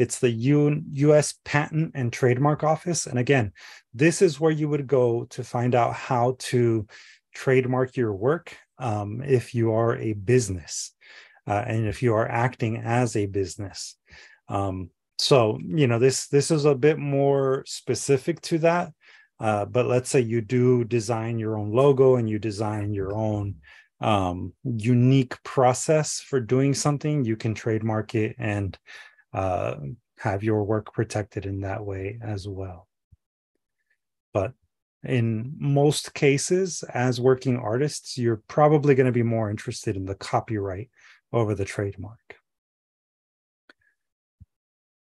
Speaker 1: it's the U- US Patent and Trademark Office. And again, this is where you would go to find out how to trademark your work um, if you are a business uh, and if you are acting as a business. Um, so, you know, this this is a bit more specific to that. Uh, but let's say you do design your own logo and you design your own um, unique process for doing something, you can trademark it and uh, have your work protected in that way as well. But in most cases, as working artists, you're probably going to be more interested in the copyright over the trademark.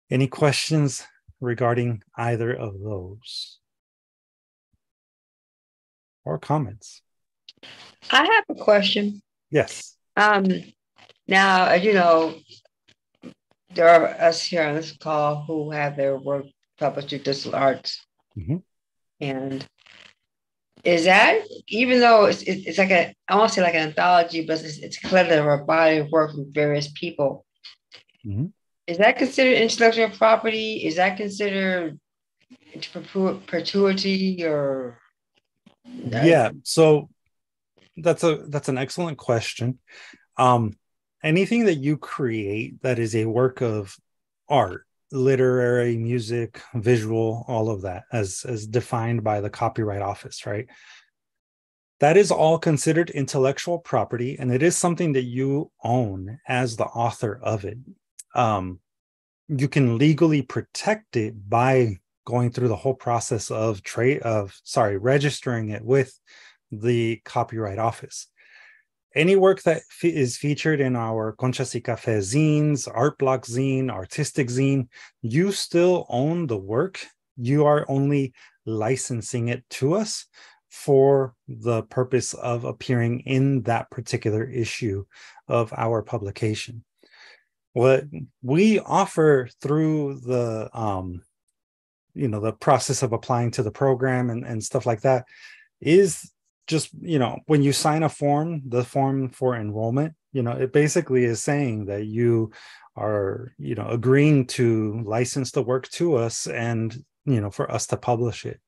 Speaker 1: Any questions regarding either of those? Or comments?
Speaker 2: I have a question.
Speaker 1: Yes.
Speaker 2: Um, now, as you know, there are us here on this call who have their work published through DSTL Arts.
Speaker 1: Mm-hmm.
Speaker 2: And is that, even though it's, it's like a, I won't say like an anthology, but it's, it's a collective or body of work from various people.
Speaker 1: Mm-hmm.
Speaker 2: Is that considered intellectual property? Is that considered perpetuity or?
Speaker 1: Yeah. So that's a that's an excellent question. Um, anything that you create that is a work of art literary music visual all of that as as defined by the copyright office right? That is all considered intellectual property and it is something that you own as the author of it. Um, you can legally protect it by going through the whole process of trade of sorry registering it with the copyright office any work that is featured in our Conchas y Café zines, art block zine, artistic zine, you still own the work. You are only licensing it to us for the purpose of appearing in that particular issue of our publication. What we offer through the um, you know the process of applying to the program and, and stuff like that is just you know when you sign a form the form for enrollment you know it basically is saying that you are you know agreeing to license the work to us and you know for us to publish it.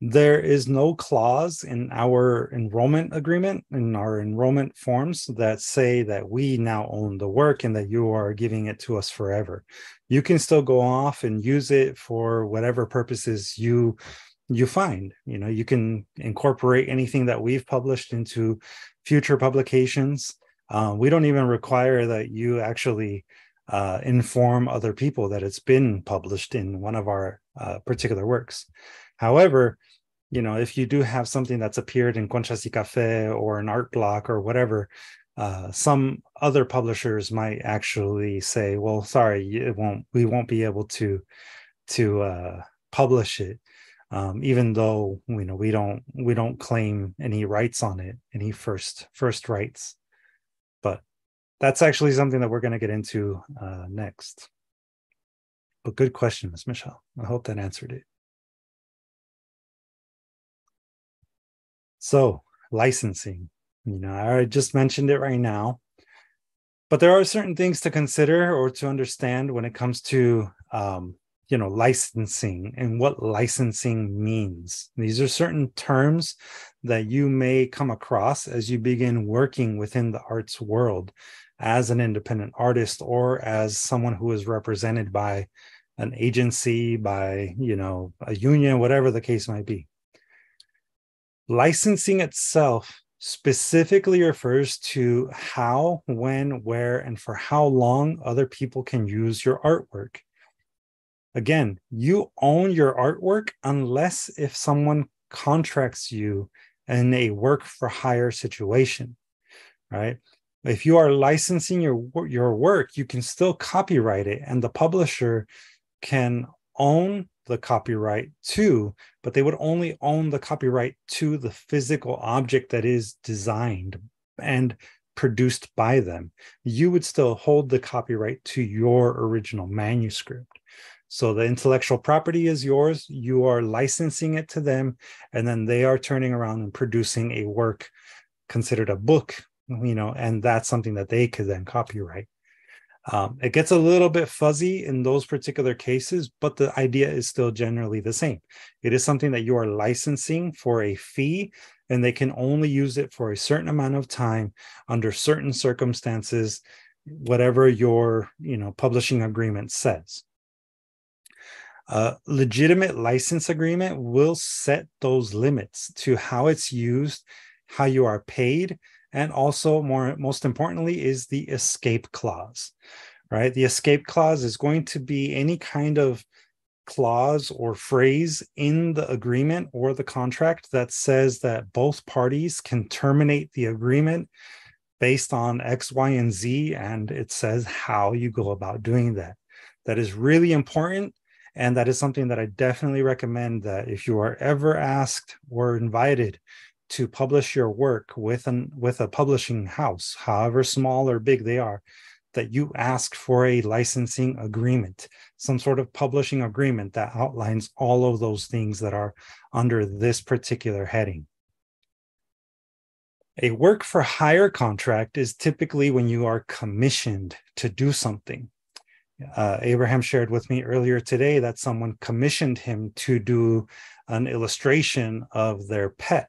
Speaker 1: There is no clause in our enrollment agreement in our enrollment forms that say that we now own the work and that you are giving it to us forever. You can still go off and use it for whatever purposes you you find you know you can incorporate anything that we've published into future publications Uh, we don't even require that you actually uh, inform other people that it's been published in one of our uh, particular works. However, you know, if you do have something that's appeared in Conchas y Cafe or an art block or whatever, uh, some other publishers might actually say, "Well, sorry, it won't. We won't be able to to uh, publish it, um, even though you know we don't we don't claim any rights on it, any first first rights." But that's actually something that we're going to get into uh, next. But good question, Miss Michelle. I hope that answered it. So, licensing, you know, I just mentioned it right now, but there are certain things to consider or to understand when it comes to, um, you know, licensing and what licensing means. These are certain terms that you may come across as you begin working within the arts world as an independent artist or as someone who is represented by an agency, by, you know, a union, whatever the case might be Licensing itself specifically refers to how, when, where, and for how long other people can use your artwork. Again, you own your artwork unless if someone contracts you in a work for hire situation, right? If you are licensing your your work, you can still copyright it, and the publisher can own the copyright to, but they would only own the copyright to the physical object that is designed and produced by them. You would still hold the copyright to your original manuscript. So the intellectual property is yours, you are licensing it to them, and then they are turning around and producing a work considered a book, you know, and that's something that they could then copyright. Um, it gets a little bit fuzzy in those particular cases, but the idea is still generally the same. It is something that you are licensing for a fee, and they can only use it for a certain amount of time under certain circumstances, whatever your you know publishing agreement says. A legitimate license agreement will set those limits to how it's used, how you are paid, and also more most importantly is the escape clause right? The escape clause is going to be any kind of clause or phrase in the agreement or the contract that says that both parties can terminate the agreement based on x y and z and it says how you go about doing that. That is really important and that is something that i definitely recommend that if you are ever asked or invited to publish your work with an with a publishing house, however small or big they are, that you ask for a licensing agreement, some sort of publishing agreement that outlines all of those things that are under this particular heading. A work for hire contract is typically when you are commissioned to do something. Uh, Abraham shared with me earlier today that someone commissioned him to do an illustration of their pet.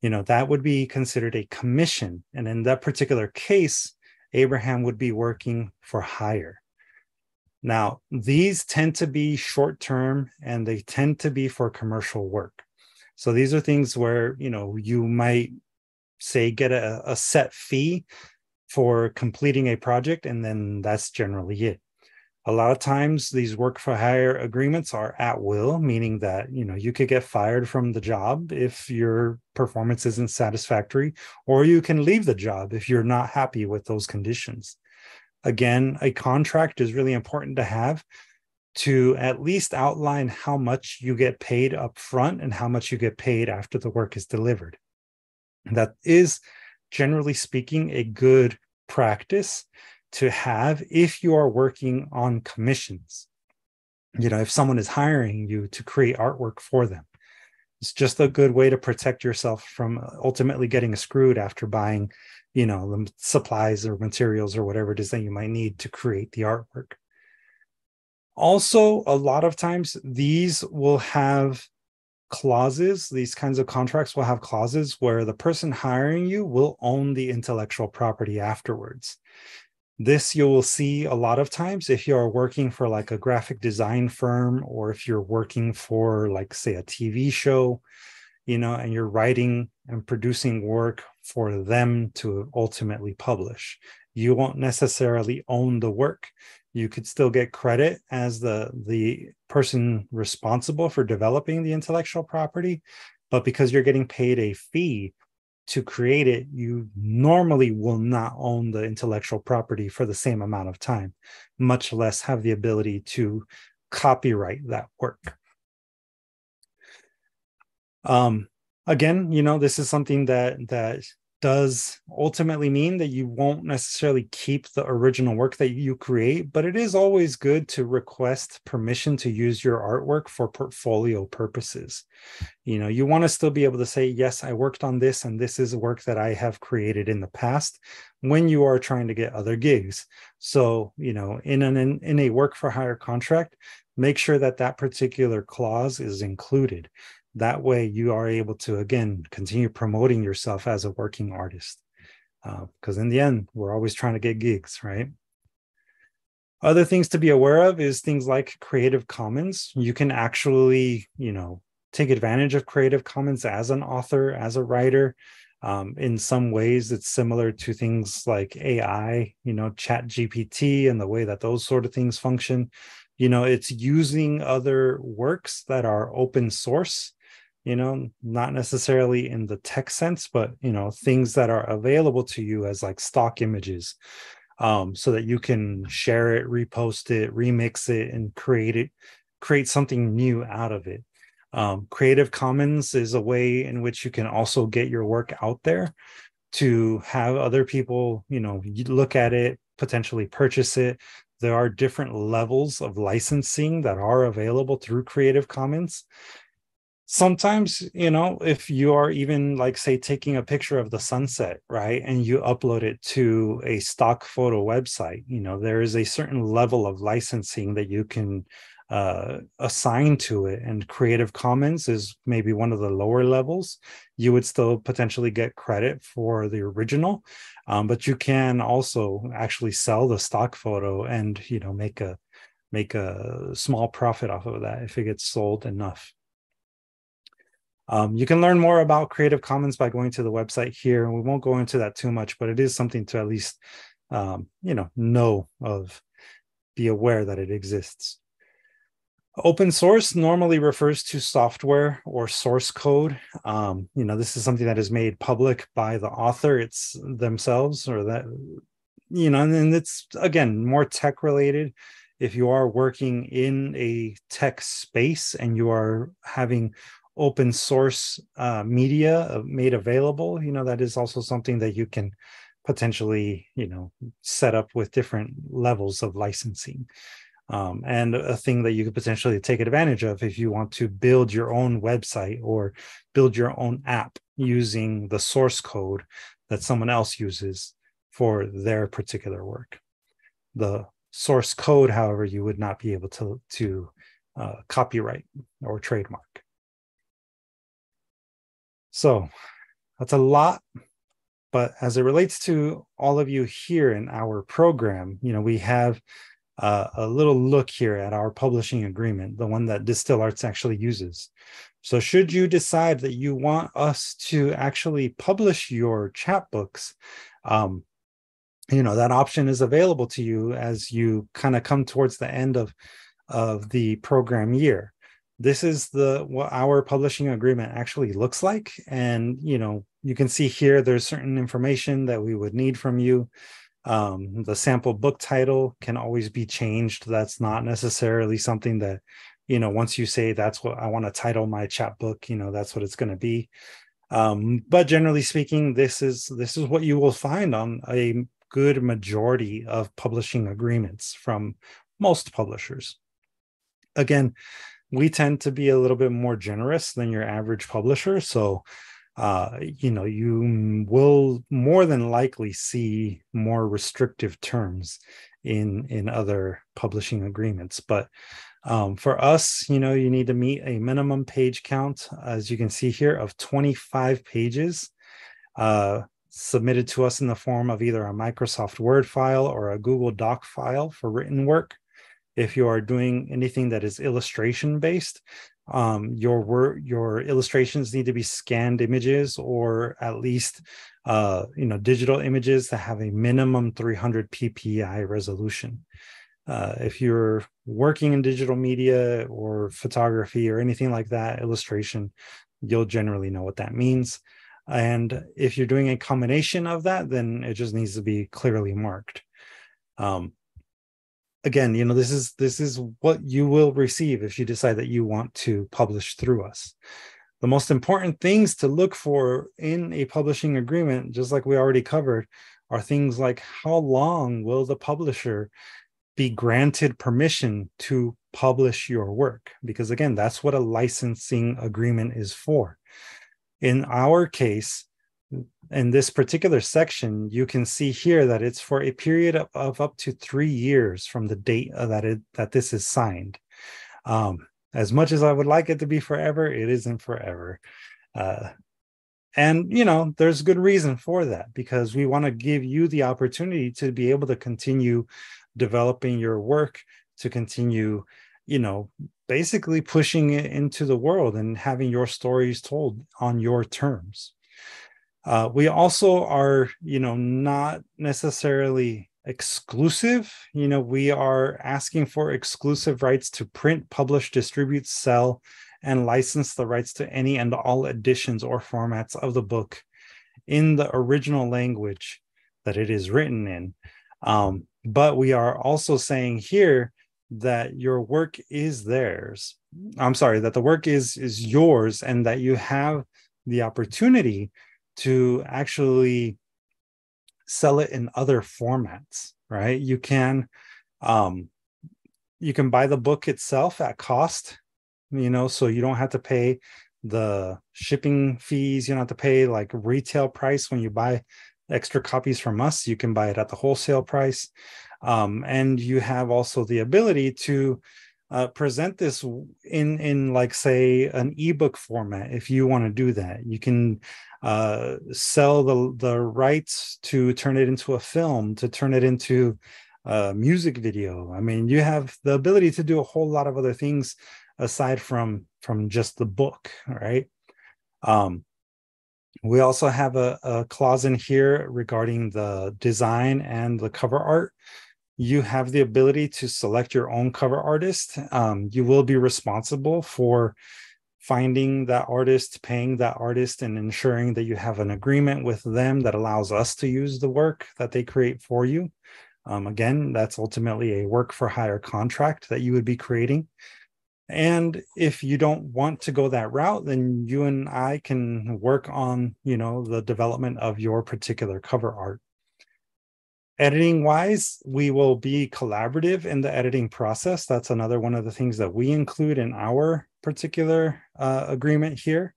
Speaker 1: You know that would be considered a commission. And in that particular case abraham would be working for hire. Now these tend to be short term and they tend to be for commercial work. So these are things where you know you might say get a, a set fee for completing a project and then that's generally it a lot of times these work for hire agreements are at will meaning that you know you could get fired from the job if your performance isn't satisfactory or you can leave the job if you're not happy with those conditions. Again a contract is really important to have to at least outline how much you get paid up front and how much you get paid after the work is delivered. That is generally speaking a good practice to have if you are working on commissions. You know, if someone is hiring you to create artwork for them, it's just a good way to protect yourself from ultimately getting screwed after buying, you know, the supplies or materials or whatever it is that you might need to create the artwork. Also, a lot of times these will have clauses, these kinds of contracts will have clauses where the person hiring you will own the intellectual property afterwards. This you will see a lot of times if you're working for like a graphic design firm or if you're working for like say a TV show, you know, and you're writing and producing work for them to ultimately publish. You won't necessarily own the work. You could still get credit as the the person responsible for developing the intellectual property, but because you're getting paid a fee to create it, you normally will not own the intellectual property for the same amount of time, much less have the ability to copyright that work. Um, again, you know, this is something that that does ultimately mean that you won't necessarily keep the original work that you create, but it is always good to request permission to use your artwork for portfolio purposes. You know, you want to still be able to say, yes, I worked on this and this is work that I have created in the past when you are trying to get other gigs. So, you know, in an in, in a work for hire contract, make sure that that particular clause is included that way you are able to again continue promoting yourself as a working artist because uh, in the end we're always trying to get gigs right? Other things to be aware of is things like creative commons. You can actually you know take advantage of creative commons as an author as a writer. Um, in some ways it's similar to things like ai you know chat gpt and the way that those sort of things function. You know it's using other works that are open source you know not necessarily in the tech sense but you know things that are available to you as like stock images um, so that you can share it repost it remix it and create it create something new out of it. Um, creative commons is a way in which you can also get your work out there to have other people you know look at it potentially purchase it. There are different levels of licensing that are available through creative commons sometimes you know if you are even like say taking a picture of the sunset right and you upload it to a stock photo website you know there is a certain level of licensing that you can uh, assign to it and creative commons is maybe one of the lower levels. You would still potentially get credit for the original um, but you can also actually sell the stock photo and you know make a make a small profit off of that if it gets sold enough um, you can learn more about Creative Commons by going to the website here, and we won't go into that too much, but it is something to at least um, you know know of, be aware that it exists. Open source normally refers to software or source code. Um, you know, this is something that is made public by the author, it's themselves, or that you know, and, and it's again more tech related if you are working in a tech space and you are having open source uh, media uh, made available you know that is also something that you can potentially you know set up with different levels of licensing. Um, and a thing that you could potentially take advantage of if you want to build your own website or build your own app using the source code that someone else uses for their particular work. The source code however you would not be able to to uh, copyright or trademark so that's a lot. But as it relates to all of you here in our program, you know, we have uh, a little look here at our publishing agreement, the one that DSTL Arts actually uses. So, should you decide that you want us to actually publish your chapbooks, um, you know that option is available to you as you kind of come towards the end of of the program year this is the what our publishing agreement actually looks like. And you know you can see here there's certain information that we would need from you. Um, the sample book title can always be changed. That's not necessarily something that you know once you say that's what i want to title my chapbook you know that's what it's going to be. Um, but generally speaking this is this is what you will find on a good majority of publishing agreements from most publishers. Again we tend to be a little bit more generous than your average publisher. So, uh, you know, you will more than likely see more restrictive terms in in other publishing agreements. But um, for us, you know, you need to meet a minimum page count, as you can see here, of 25 pages. Uh, submitted to us in the form of either a Microsoft Word file or a Google Doc file for written work if you are doing anything that is illustration based, um, your work, your illustrations need to be scanned images or at least uh, you know digital images that have a minimum 300 ppi resolution. Uh, if you're working in digital media or photography or anything like that, illustration, you'll generally know what that means. And if you're doing a combination of that, then it just needs to be clearly marked. Um, again, you know, this is this is what you will receive if you decide that you want to publish through us. The most important things to look for in a publishing agreement, just like we already covered, are things like how long will the publisher be granted permission to publish your work? Because again, that's what a licensing agreement is for. In our case, in this particular section, you can see here that it's for a period of, of up to three years from the date that it that this is signed. Um, as much as I would like it to be forever, it isn't forever. Uh, and you know, there's good reason for that because we want to give you the opportunity to be able to continue developing your work, to continue, you know, basically pushing it into the world and having your stories told on your terms. Uh, we also are, you know, not necessarily exclusive. You know, we are asking for exclusive rights to print, publish, distribute, sell, and license the rights to any and all editions or formats of the book in the original language that it is written in. Um, but we are also saying here that your work is theirs. I'm sorry, that the work is is yours and that you have the opportunity to actually sell it in other formats, right? You can um you can buy the book itself at cost, you know, so you don't have to pay the shipping fees, you don't have to pay like retail price when you buy extra copies from us. You can buy it at the wholesale price. Um, and you have also the ability to uh, present this in in like say an ebook format if you want to do that. You can uh, sell the the rights to turn it into a film to turn it into a music video. I mean you have the ability to do a whole lot of other things aside from from just the book right? Um we also have a, a clause in here regarding the design and the cover art you have the ability to select your own cover artist. Um, you will be responsible for finding that artist, paying that artist, and ensuring that you have an agreement with them that allows us to use the work that they create for you. Um, again, that's ultimately a work for hire contract that you would be creating. And if you don't want to go that route, then you and I can work on, you know, the development of your particular cover art editing wise we will be collaborative in the editing process. That's another one of the things that we include in our particular uh, agreement here.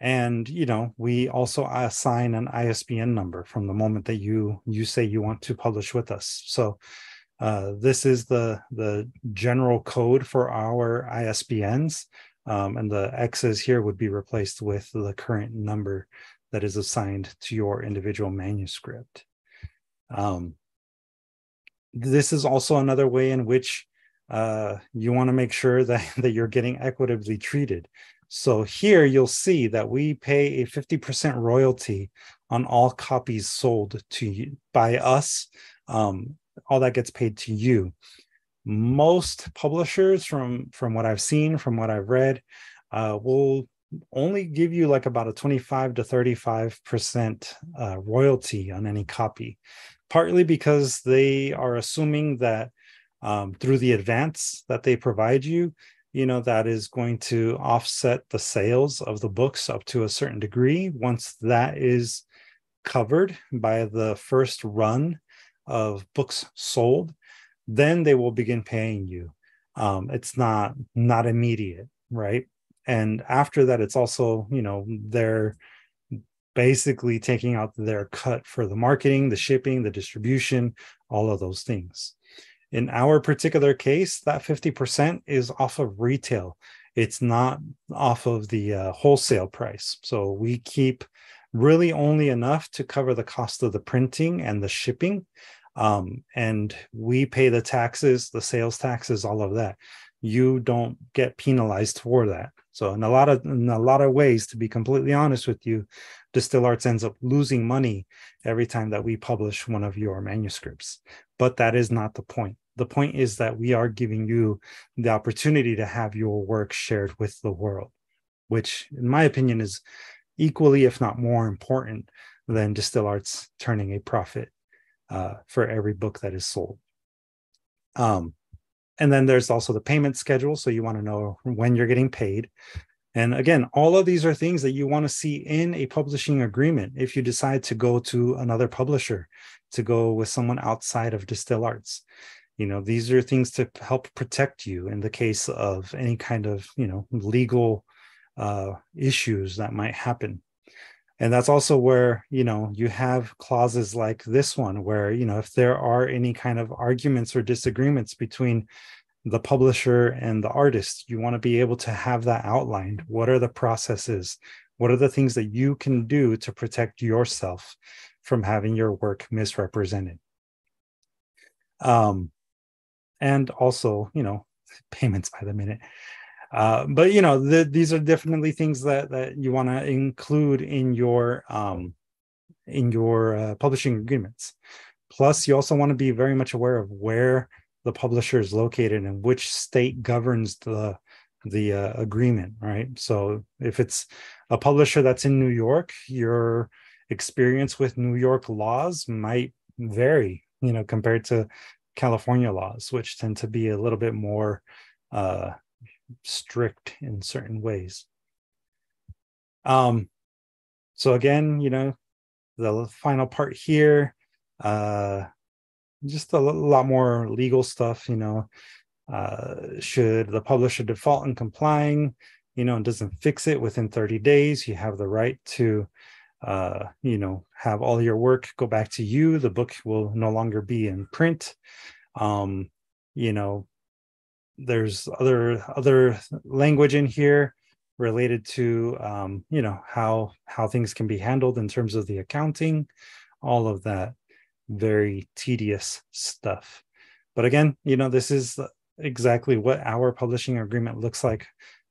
Speaker 1: And you know we also assign an isbn number from the moment that you you say you want to publish with us. So uh, this is the the general code for our isbns um, and the x's here would be replaced with the current number that is assigned to your individual manuscript um, this is also another way in which uh, you want to make sure that, that you're getting equitably treated. So here you'll see that we pay a 50% royalty on all copies sold to you by us. Um, all that gets paid to you. Most publishers, from from what I've seen, from what I've read, uh, will only give you like about a 25 to 35 percent uh, royalty on any copy partly because they are assuming that um, through the advance that they provide you you know that is going to offset the sales of the books up to a certain degree. Once that is covered by the first run of books sold then they will begin paying you. Um, it's not not immediate right? And after that it's also you know they're basically taking out their cut for the marketing, the shipping, the distribution, all of those things. In our particular case, that 50% is off of retail. It's not off of the uh, wholesale price. So we keep really only enough to cover the cost of the printing and the shipping. Um, and we pay the taxes, the sales taxes, all of that. You don't get penalized for that. So in a lot of in a lot of ways, to be completely honest with you, DSTL Arts ends up losing money every time that we publish one of your manuscripts. But that is not the point. The point is that we are giving you the opportunity to have your work shared with the world, which, in my opinion, is equally, if not more important than DSTL Arts turning a profit uh, for every book that is sold. Um, and then there's also the payment schedule. So you want to know when you're getting paid. And again, all of these are things that you want to see in a publishing agreement if you decide to go to another publisher, to go with someone outside of DSTL Arts. You know, these are things to help protect you in the case of any kind of, you know, legal uh, issues that might happen and that's also where you know you have clauses like this one where you know if there are any kind of arguments or disagreements between the publisher and the artist. You want to be able to have that outlined. What are the processes? What are the things that you can do to protect yourself from having your work misrepresented? Um and also you know payments by the minute. Uh, but you know, the, these are definitely things that that you want to include in your um, in your uh, publishing agreements. Plus, you also want to be very much aware of where the publisher is located and which state governs the the uh, agreement. Right. So, if it's a publisher that's in New York, your experience with New York laws might vary. You know, compared to California laws, which tend to be a little bit more uh, strict in certain ways. Um, so again, you know, the final part here, uh, just a lot more legal stuff, you know, uh, should the publisher default in complying, you know, and doesn't fix it within 30 days, you have the right to, uh, you know, have all your work go back to you. The book will no longer be in print. Um, you know, there's other other language in here related to um, you know how how things can be handled in terms of the accounting all of that very tedious stuff but again you know this is exactly what our publishing agreement looks like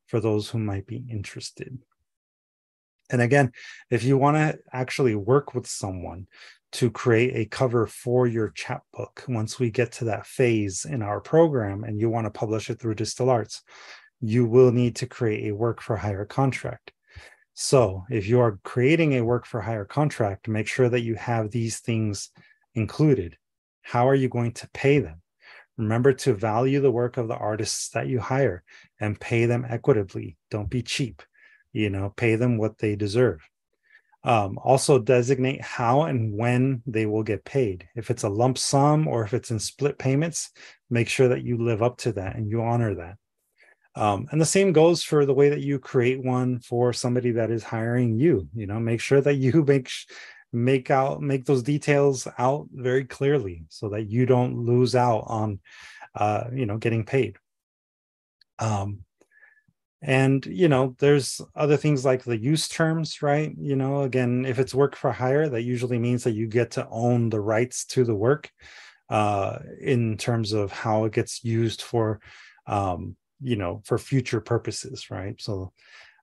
Speaker 1: for those who might be interested and again if you want to actually work with someone to create a cover for your chapbook once we get to that phase in our program and you want to publish it through DSTL Arts, you will need to create a work for hire contract. So if you are creating a work for hire contract, make sure that you have these things included. How are you going to pay them? Remember to value the work of the artists that you hire and pay them equitably. Don't be cheap. You know, pay them what they deserve. Um, also designate how and when they will get paid. If it's a lump sum or if it's in split payments, make sure that you live up to that and you honor that. Um, and the same goes for the way that you create one for somebody that is hiring you. You know, make sure that you make make out make those details out very clearly so that you don't lose out on uh, you know getting paid. Um, and you know there's other things like the use terms right you know again if it's work for hire that usually means that you get to own the rights to the work uh, in terms of how it gets used for um, you know for future purposes right so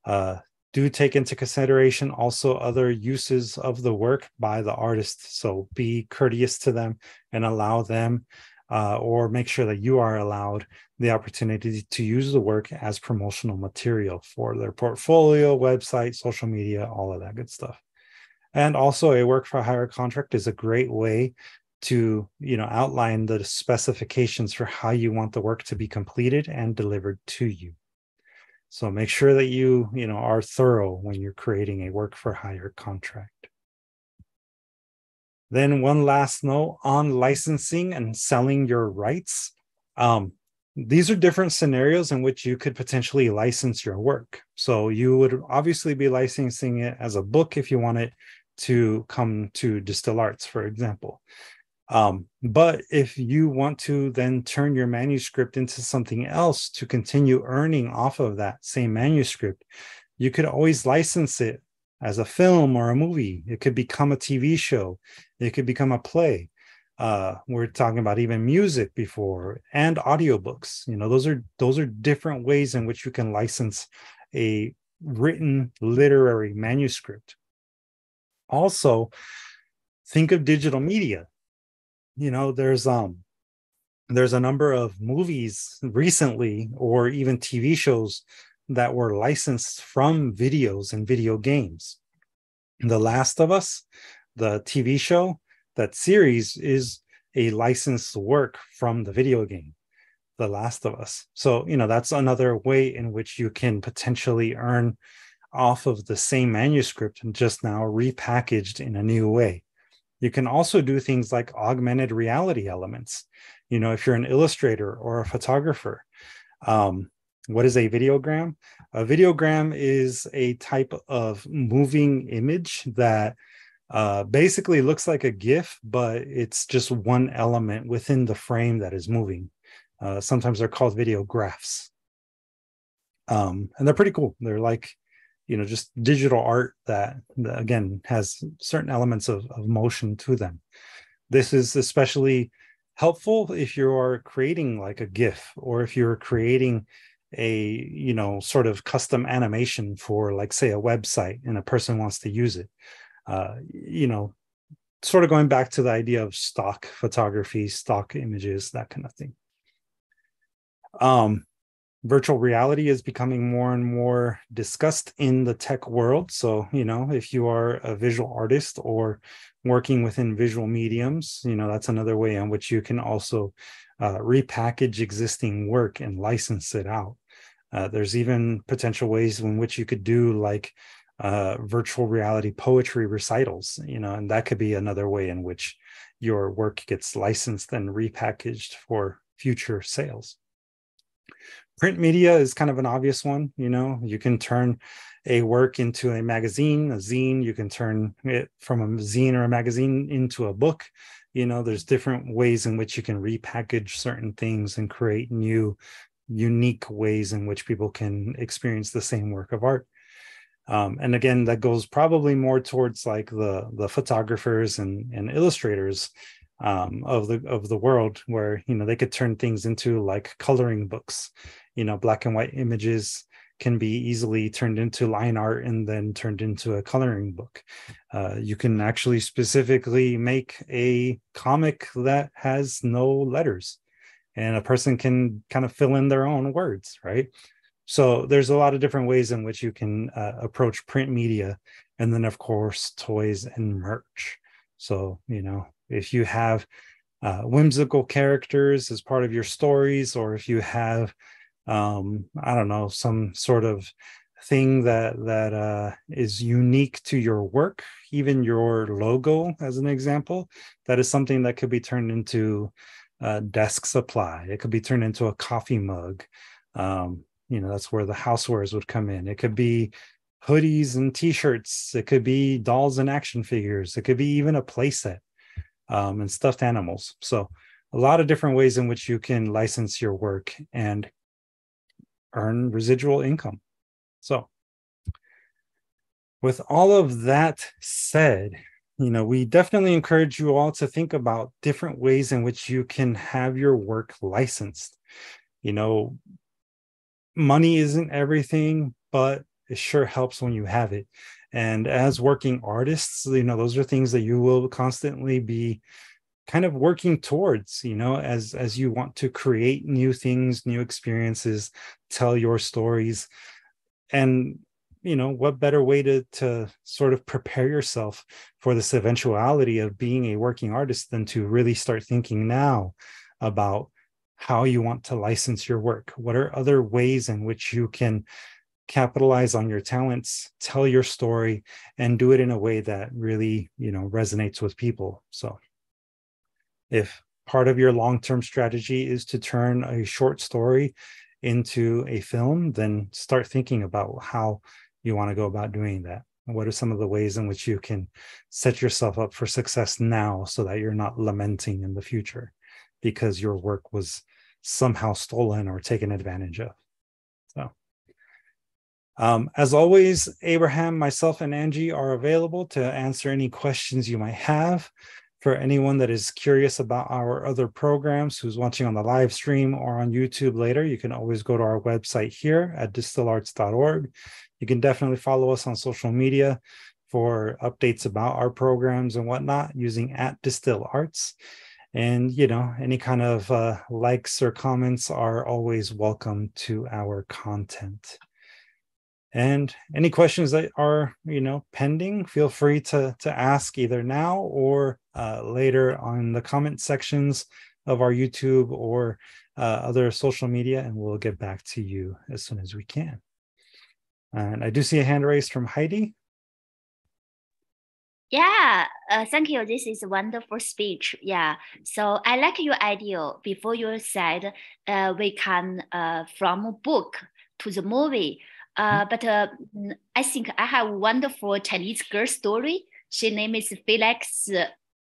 Speaker 1: uh, do take into consideration also other uses of the work by the artist so be courteous to them and allow them uh, or make sure that you are allowed the opportunity to use the work as promotional material for their portfolio, website, social media, all of that good stuff. And also, a work for hire contract is a great way to you know outline the specifications for how you want the work to be completed and delivered to you so make sure that you you know are thorough when you're creating a work for hire contract then one last note on licensing and selling your rights. Um, these are different scenarios in which you could potentially license your work. So you would obviously be licensing it as a book if you want it to come to DSTL Arts, for example. Um, but if you want to then turn your manuscript into something else to continue earning off of that same manuscript, you could always license it as a film or a movie. It could become a TV show. It could become a play. Uh, we're talking about even music before and audiobooks. You know, those are those are different ways in which you can license a written literary manuscript. Also, think of digital media. You know, there's um there's a number of movies recently or even TV shows that were licensed from videos and video games. The Last of Us, the TV show, that series is a licensed work from the video game, The Last of Us. So, you know, that's another way in which you can potentially earn off of the same manuscript and just now repackaged in a new way. You can also do things like augmented reality elements. You know, if you're an illustrator or a photographer, um, what is a videogram? A videogram is a type of moving image that uh, basically looks like a GIF, but it's just one element within the frame that is moving. Uh, sometimes they're called videographs. Um, and they're pretty cool. They're like, you know, just digital art that, that again has certain elements of, of motion to them. This is especially helpful if you are creating like a GIF or if you're creating a you know sort of custom animation for like say a website and a person wants to use it uh, you know sort of going back to the idea of stock photography stock images that kind of thing um virtual reality is becoming more and more discussed in the tech world so you know if you are a visual artist or working within visual mediums you know that's another way in which you can also uh, repackage existing work and license it out. Uh, there's even potential ways in which you could do like uh, virtual reality poetry recitals, you know, and that could be another way in which your work gets licensed and repackaged for future sales. Print media is kind of an obvious one, you know, you can turn a work into a magazine, a zine, you can turn it from a zine or a magazine into a book. You know there's different ways in which you can repackage certain things and create new unique ways in which people can experience the same work of art. Um, and again that goes probably more towards like the the photographers and and illustrators um, of the of the world where you know they could turn things into like coloring books you know black and white images can be easily turned into line art and then turned into a coloring book. Uh, you can actually specifically make a comic that has no letters and a person can kind of fill in their own words, right? So there's a lot of different ways in which you can uh, approach print media. And then, of course, toys and merch. So, you know, if you have uh, whimsical characters as part of your stories, or if you have um, I don't know, some sort of thing that that uh, is unique to your work, even your logo, as an example, that is something that could be turned into a desk supply. It could be turned into a coffee mug. Um, you know, that's where the housewares would come in. It could be hoodies and t-shirts. It could be dolls and action figures. It could be even a playset um, and stuffed animals. So a lot of different ways in which you can license your work and earn residual income. So, with all of that said, you know, we definitely encourage you all to think about different ways in which you can have your work licensed. You know, money isn't everything, but it sure helps when you have it. And as working artists, you know, those are things that you will constantly be kind of working towards you know as as you want to create new things new experiences tell your stories. And you know what better way to to sort of prepare yourself for this eventuality of being a working artist than to really start thinking now about how you want to license your work? What are other ways in which you can capitalize on your talents tell your story and do it in a way that really you know resonates with people so if part of your long term strategy is to turn a short story into a film, then start thinking about how you want to go about doing that. What are some of the ways in which you can set yourself up for success now so that you're not lamenting in the future because your work was somehow stolen or taken advantage of? Um, as always, Abraham, myself, and Angie are available to answer any questions you might have for anyone that is curious about our other programs who's watching on the live stream or on YouTube later, you can always go to our website here at DSTLArts.org. You can definitely follow us on social media for updates about our programs and whatnot using at DSTL Arts. And, you know, any kind of uh, likes or comments are always welcome to our content. And any questions that are, you know, pending, feel free to, to ask either now or uh, later on the comment sections of our YouTube or uh, other social media, and we'll get back to you as soon as we can. And I do see a hand raised from Heidi.
Speaker 5: Yeah, uh, thank you. This is a wonderful speech. Yeah, so I like your idea. Before you said uh, we can uh, from book to the movie, uh, mm-hmm. but uh, I think I have a wonderful Chinese girl story. She name is Felix'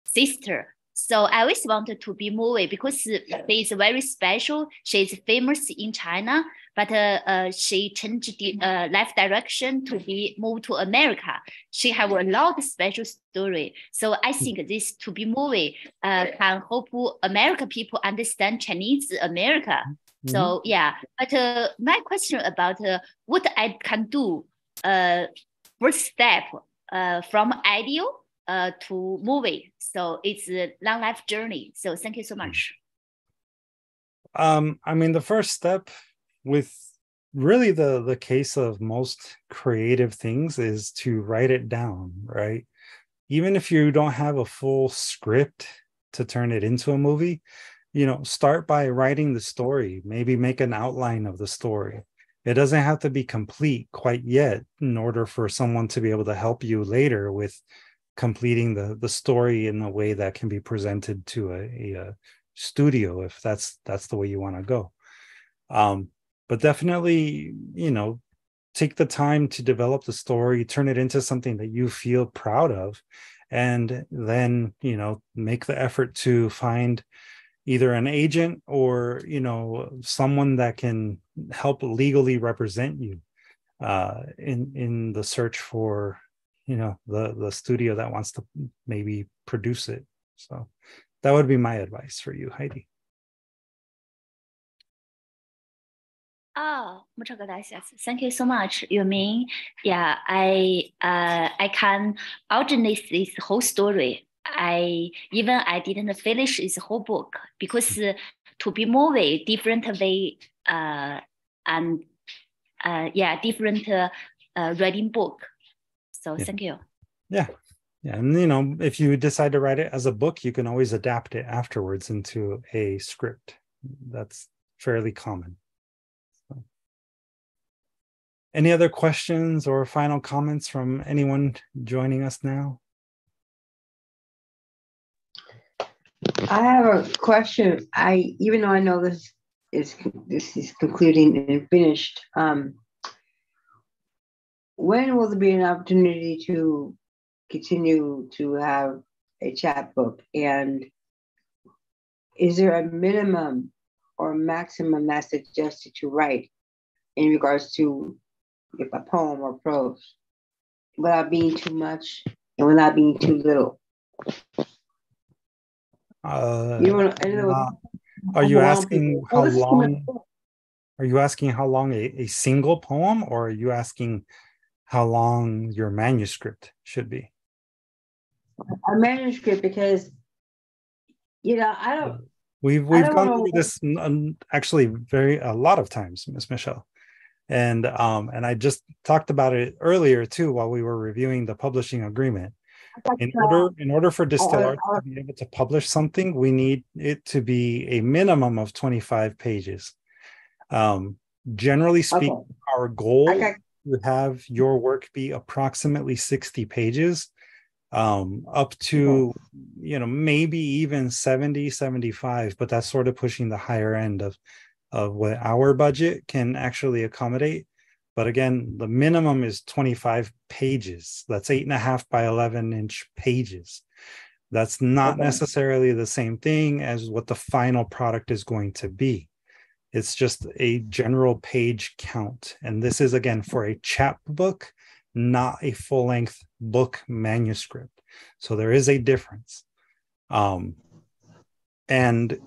Speaker 5: sister. So I always wanted to be movie because she is very special. She is famous in China, but uh, uh, she changed the uh, life direction to be moved to America. She have a lot of special story. So I hmm. think this to be movie uh, can help American people understand Chinese America. Mm-hmm. So yeah, but uh, my question about uh, what I can do. first step from ideal uh, to movie. So it's a long life journey. So thank you so hmm. much.
Speaker 1: Um, I mean, the first step with really the the case of most creative things is to write it down, right? Even if you don't have a full script to turn it into a movie, you know, start by writing the story. Maybe make an outline of the story. It doesn't have to be complete quite yet in order for someone to be able to help you later with completing the the story in a way that can be presented to a, a, studio if that's that's the way you want to go um, but definitely you know take the time to develop the story turn it into something that you feel proud of and then you know make the effort to find either an agent or you know someone that can help legally represent you uh, in in the search for you know the the studio that wants to maybe produce it so that would be my advice for you heidi
Speaker 5: Oh, muchas gracias. Thank you so much. You mean, yeah, I uh, I can alternate this whole story. I even I didn't finish this whole book because uh, to be movie different way uh, and uh, yeah different uh, uh, reading book. So yeah. thank you.
Speaker 1: Yeah. Yeah. And you know, if you decide to write it as a book, you can always adapt it afterwards into a script. That's fairly common. So. Any other questions or final comments from anyone joining us now?
Speaker 2: I have a question. I even though I know this is this is concluding and finished, um, when will there be an opportunity to continue to have a chapbook? And is there a minimum or maximum that's suggested to write in regards to if a poem or prose without being too much and without being too little?
Speaker 1: Uh, you know, uh, are you asking how long? Are you asking how long a, a single poem, or are you asking how long your manuscript should be?
Speaker 2: A manuscript, because you know, I don't.
Speaker 1: We've we've gone through this actually very a lot of times, Miss Michelle, and um and I just talked about it earlier too while we were reviewing the publishing agreement. In order in order for DSTL to be able to publish something, we need it to be a minimum of twenty five pages. Um, generally speaking, okay. our goal okay would have your work be approximately 60 pages um, up to you know maybe even 70 75 but that's sort of pushing the higher end of of what our budget can actually accommodate but again the minimum is 25 pages that's eight and a half by 11 inch pages that's not okay. necessarily the same thing as what the final product is going to be it's just a general page count. And this is again for a chapbook, not a full length book manuscript. So there is a difference. Um, and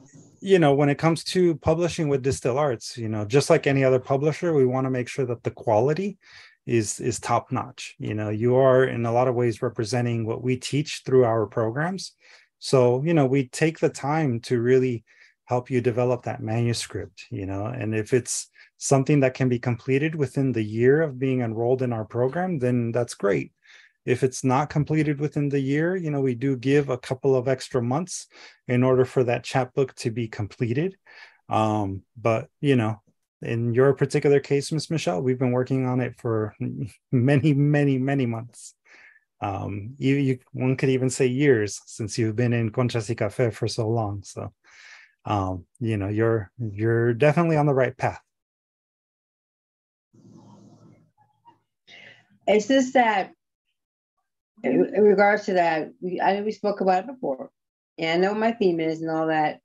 Speaker 1: you know, when it comes to publishing with DSTL Arts, you know, just like any other publisher, we want to make sure that the quality is is top notch. You know, you are in a lot of ways representing what we teach through our programs. So, you know, we take the time to really help you develop that manuscript, you know, and if it's something that can be completed within the year of being enrolled in our program, then that's great. If it's not completed within the year, you know, we do give a couple of extra months in order for that chapbook to be completed. Um, but you know, in your particular case, Miss Michelle, we've been working on it for many, many, many months. Um, you, you, one could even say years since you've been in Conchas y Café for so long. So, um, you know, you're you're definitely on the right path.
Speaker 2: It's just that, in, in regards to that, we I know we spoke about it before, and I know my theme is and all that.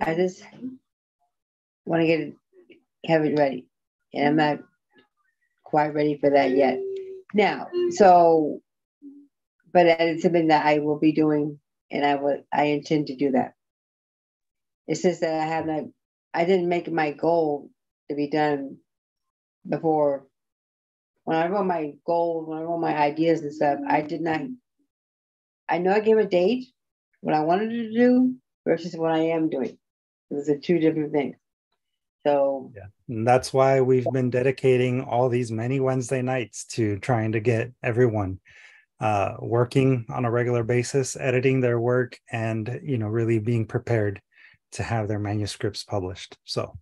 Speaker 2: I just want to get it have it ready. And I'm not quite ready for that yet. Now, so, but it's something that I will be doing and I will, I intend to do that. It's just that I have not, I didn't make my goal to be done before. When I wrote my goals, when I wrote my ideas and stuff, I did not, I know I gave a date, what I wanted to do versus what I am doing. Those are two different things. So
Speaker 1: yeah, and that's why we've been dedicating all these many Wednesday nights to trying to get everyone uh, working on a regular basis, editing their work, and you know really being prepared to have their manuscripts published. So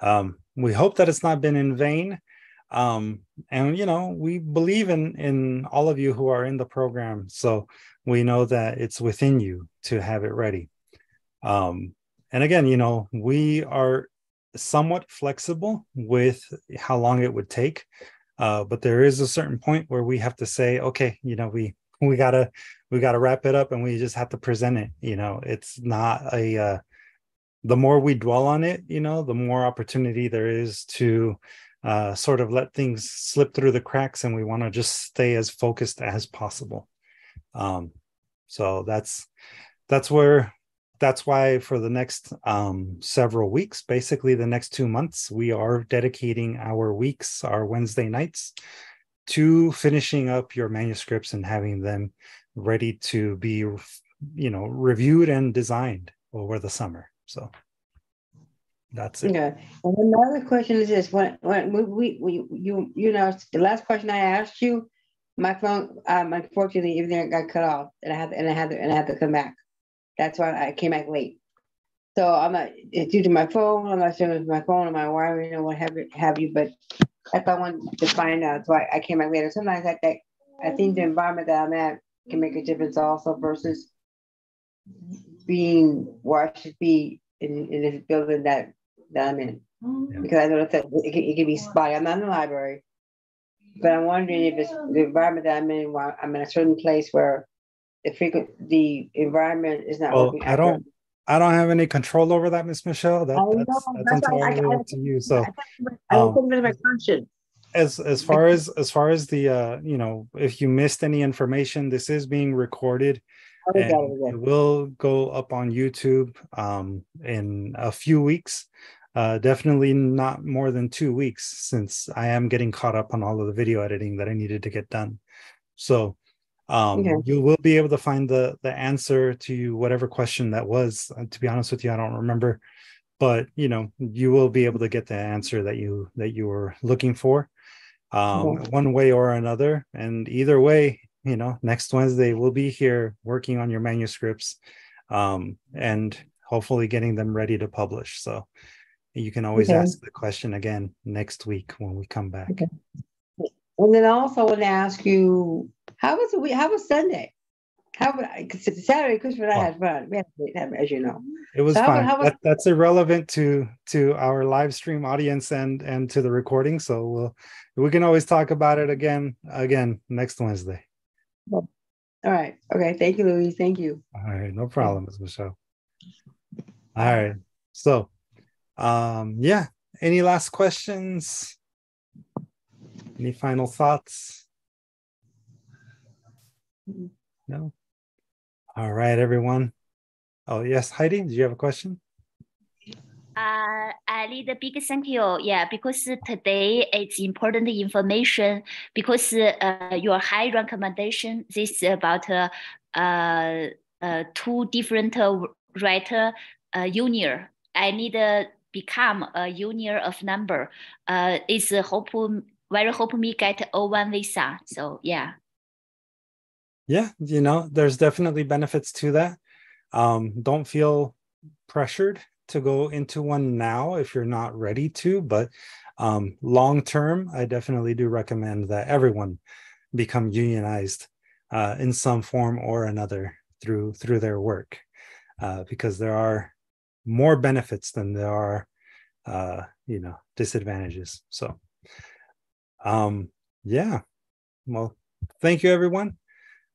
Speaker 1: um, we hope that it's not been in vain. Um, and you know we believe in in all of you who are in the program, so we know that it's within you to have it ready. Um, and again, you know we are somewhat flexible with how long it would take. Uh, but there is a certain point where we have to say, okay, you know, we we gotta we gotta wrap it up, and we just have to present it. You know, it's not a. Uh, the more we dwell on it, you know, the more opportunity there is to uh, sort of let things slip through the cracks, and we want to just stay as focused as possible. Um, so that's that's where that's why for the next um, several weeks, basically the next two months, we are dedicating our weeks, our Wednesday nights, to finishing up your manuscripts and having them ready to be, you know, reviewed and designed over the summer. So that's it.
Speaker 2: Okay. And another question is this: when when we, we you you know the last question I asked you, my phone um unfortunately everything got cut off, and I had and I had to, and I had to come back. That's why I came back late. So I'm not it's due to my phone. I'm not sure if it's my phone or my wiring or what have you, have you. But that's what I wanted to find out. So I, I came back later. Sometimes I think I think the environment that I'm at can make a difference also versus being where I should be in, in this building that that I'm in. Yeah. Because I know that it can, it can be spotty. I'm not in the library, but I'm wondering if it's the environment that I'm in. I'm in a certain place where the frequent the environment is not well, working.
Speaker 1: I don't I don't have any control over that, Miss Michelle. That, that's, that's, that's entirely up to you. So
Speaker 2: I don't um, think my conscience.
Speaker 1: As as far as as far as the uh you know if you missed any information, this is being recorded. Oh, and it will go up on YouTube um, in a few weeks. Uh, definitely not more than two weeks since I am getting caught up on all of the video editing that I needed to get done. So um, okay. you will be able to find the the answer to whatever question that was uh, to be honest with you i don't remember but you know you will be able to get the answer that you that you were looking for um, okay. one way or another and either way you know next wednesday we'll be here working on your manuscripts um, and hopefully getting them ready to publish so you can always okay. ask the question again next week when we come back okay.
Speaker 2: and then I also want to ask you how was it? How was Sunday? How Saturday, Christmas, I oh. had fun. We had, as you know,
Speaker 1: it was so fun. How, how was, that, that's irrelevant to to our live stream audience and and to the recording. So we'll, we can always talk about it again again next Wednesday.
Speaker 2: All right. Okay. Thank you, Louise. Thank you.
Speaker 1: All right. No problem, Ms. Michelle. All right. So, um, yeah. Any last questions? Any final thoughts? No. All right, everyone. Oh yes, Heidi, do you have a question?
Speaker 5: Uh, I need a big thank you. Yeah, because today it's important information because uh, your high recommendation this about uh, uh, uh two different uh, writer uh, union. I need become a union of number. Uh, it's hope very hope me get O1 visa. So yeah.
Speaker 1: Yeah, you know, there's definitely benefits to that. Um, don't feel pressured to go into one now if you're not ready to, but um, long term, I definitely do recommend that everyone become unionized uh, in some form or another through through their work, uh, because there are more benefits than there are, uh, you know, disadvantages. So, um, yeah, well, thank you, everyone.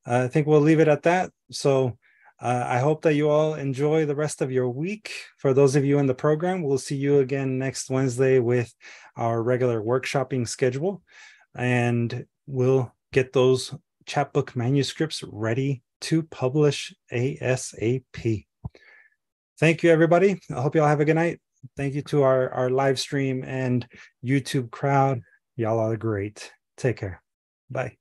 Speaker 1: I think we'll leave it at that. So uh, I hope that you all enjoy the rest of your week. For those of you in the program, we'll see you again next Wednesday with our regular workshopping schedule. And we'll get those chapbook manuscripts ready to publish ASAP. Thank you, everybody. I hope you all have a good night. Thank you to our, our live stream and YouTube crowd. Y'all are great. Take care. Bye.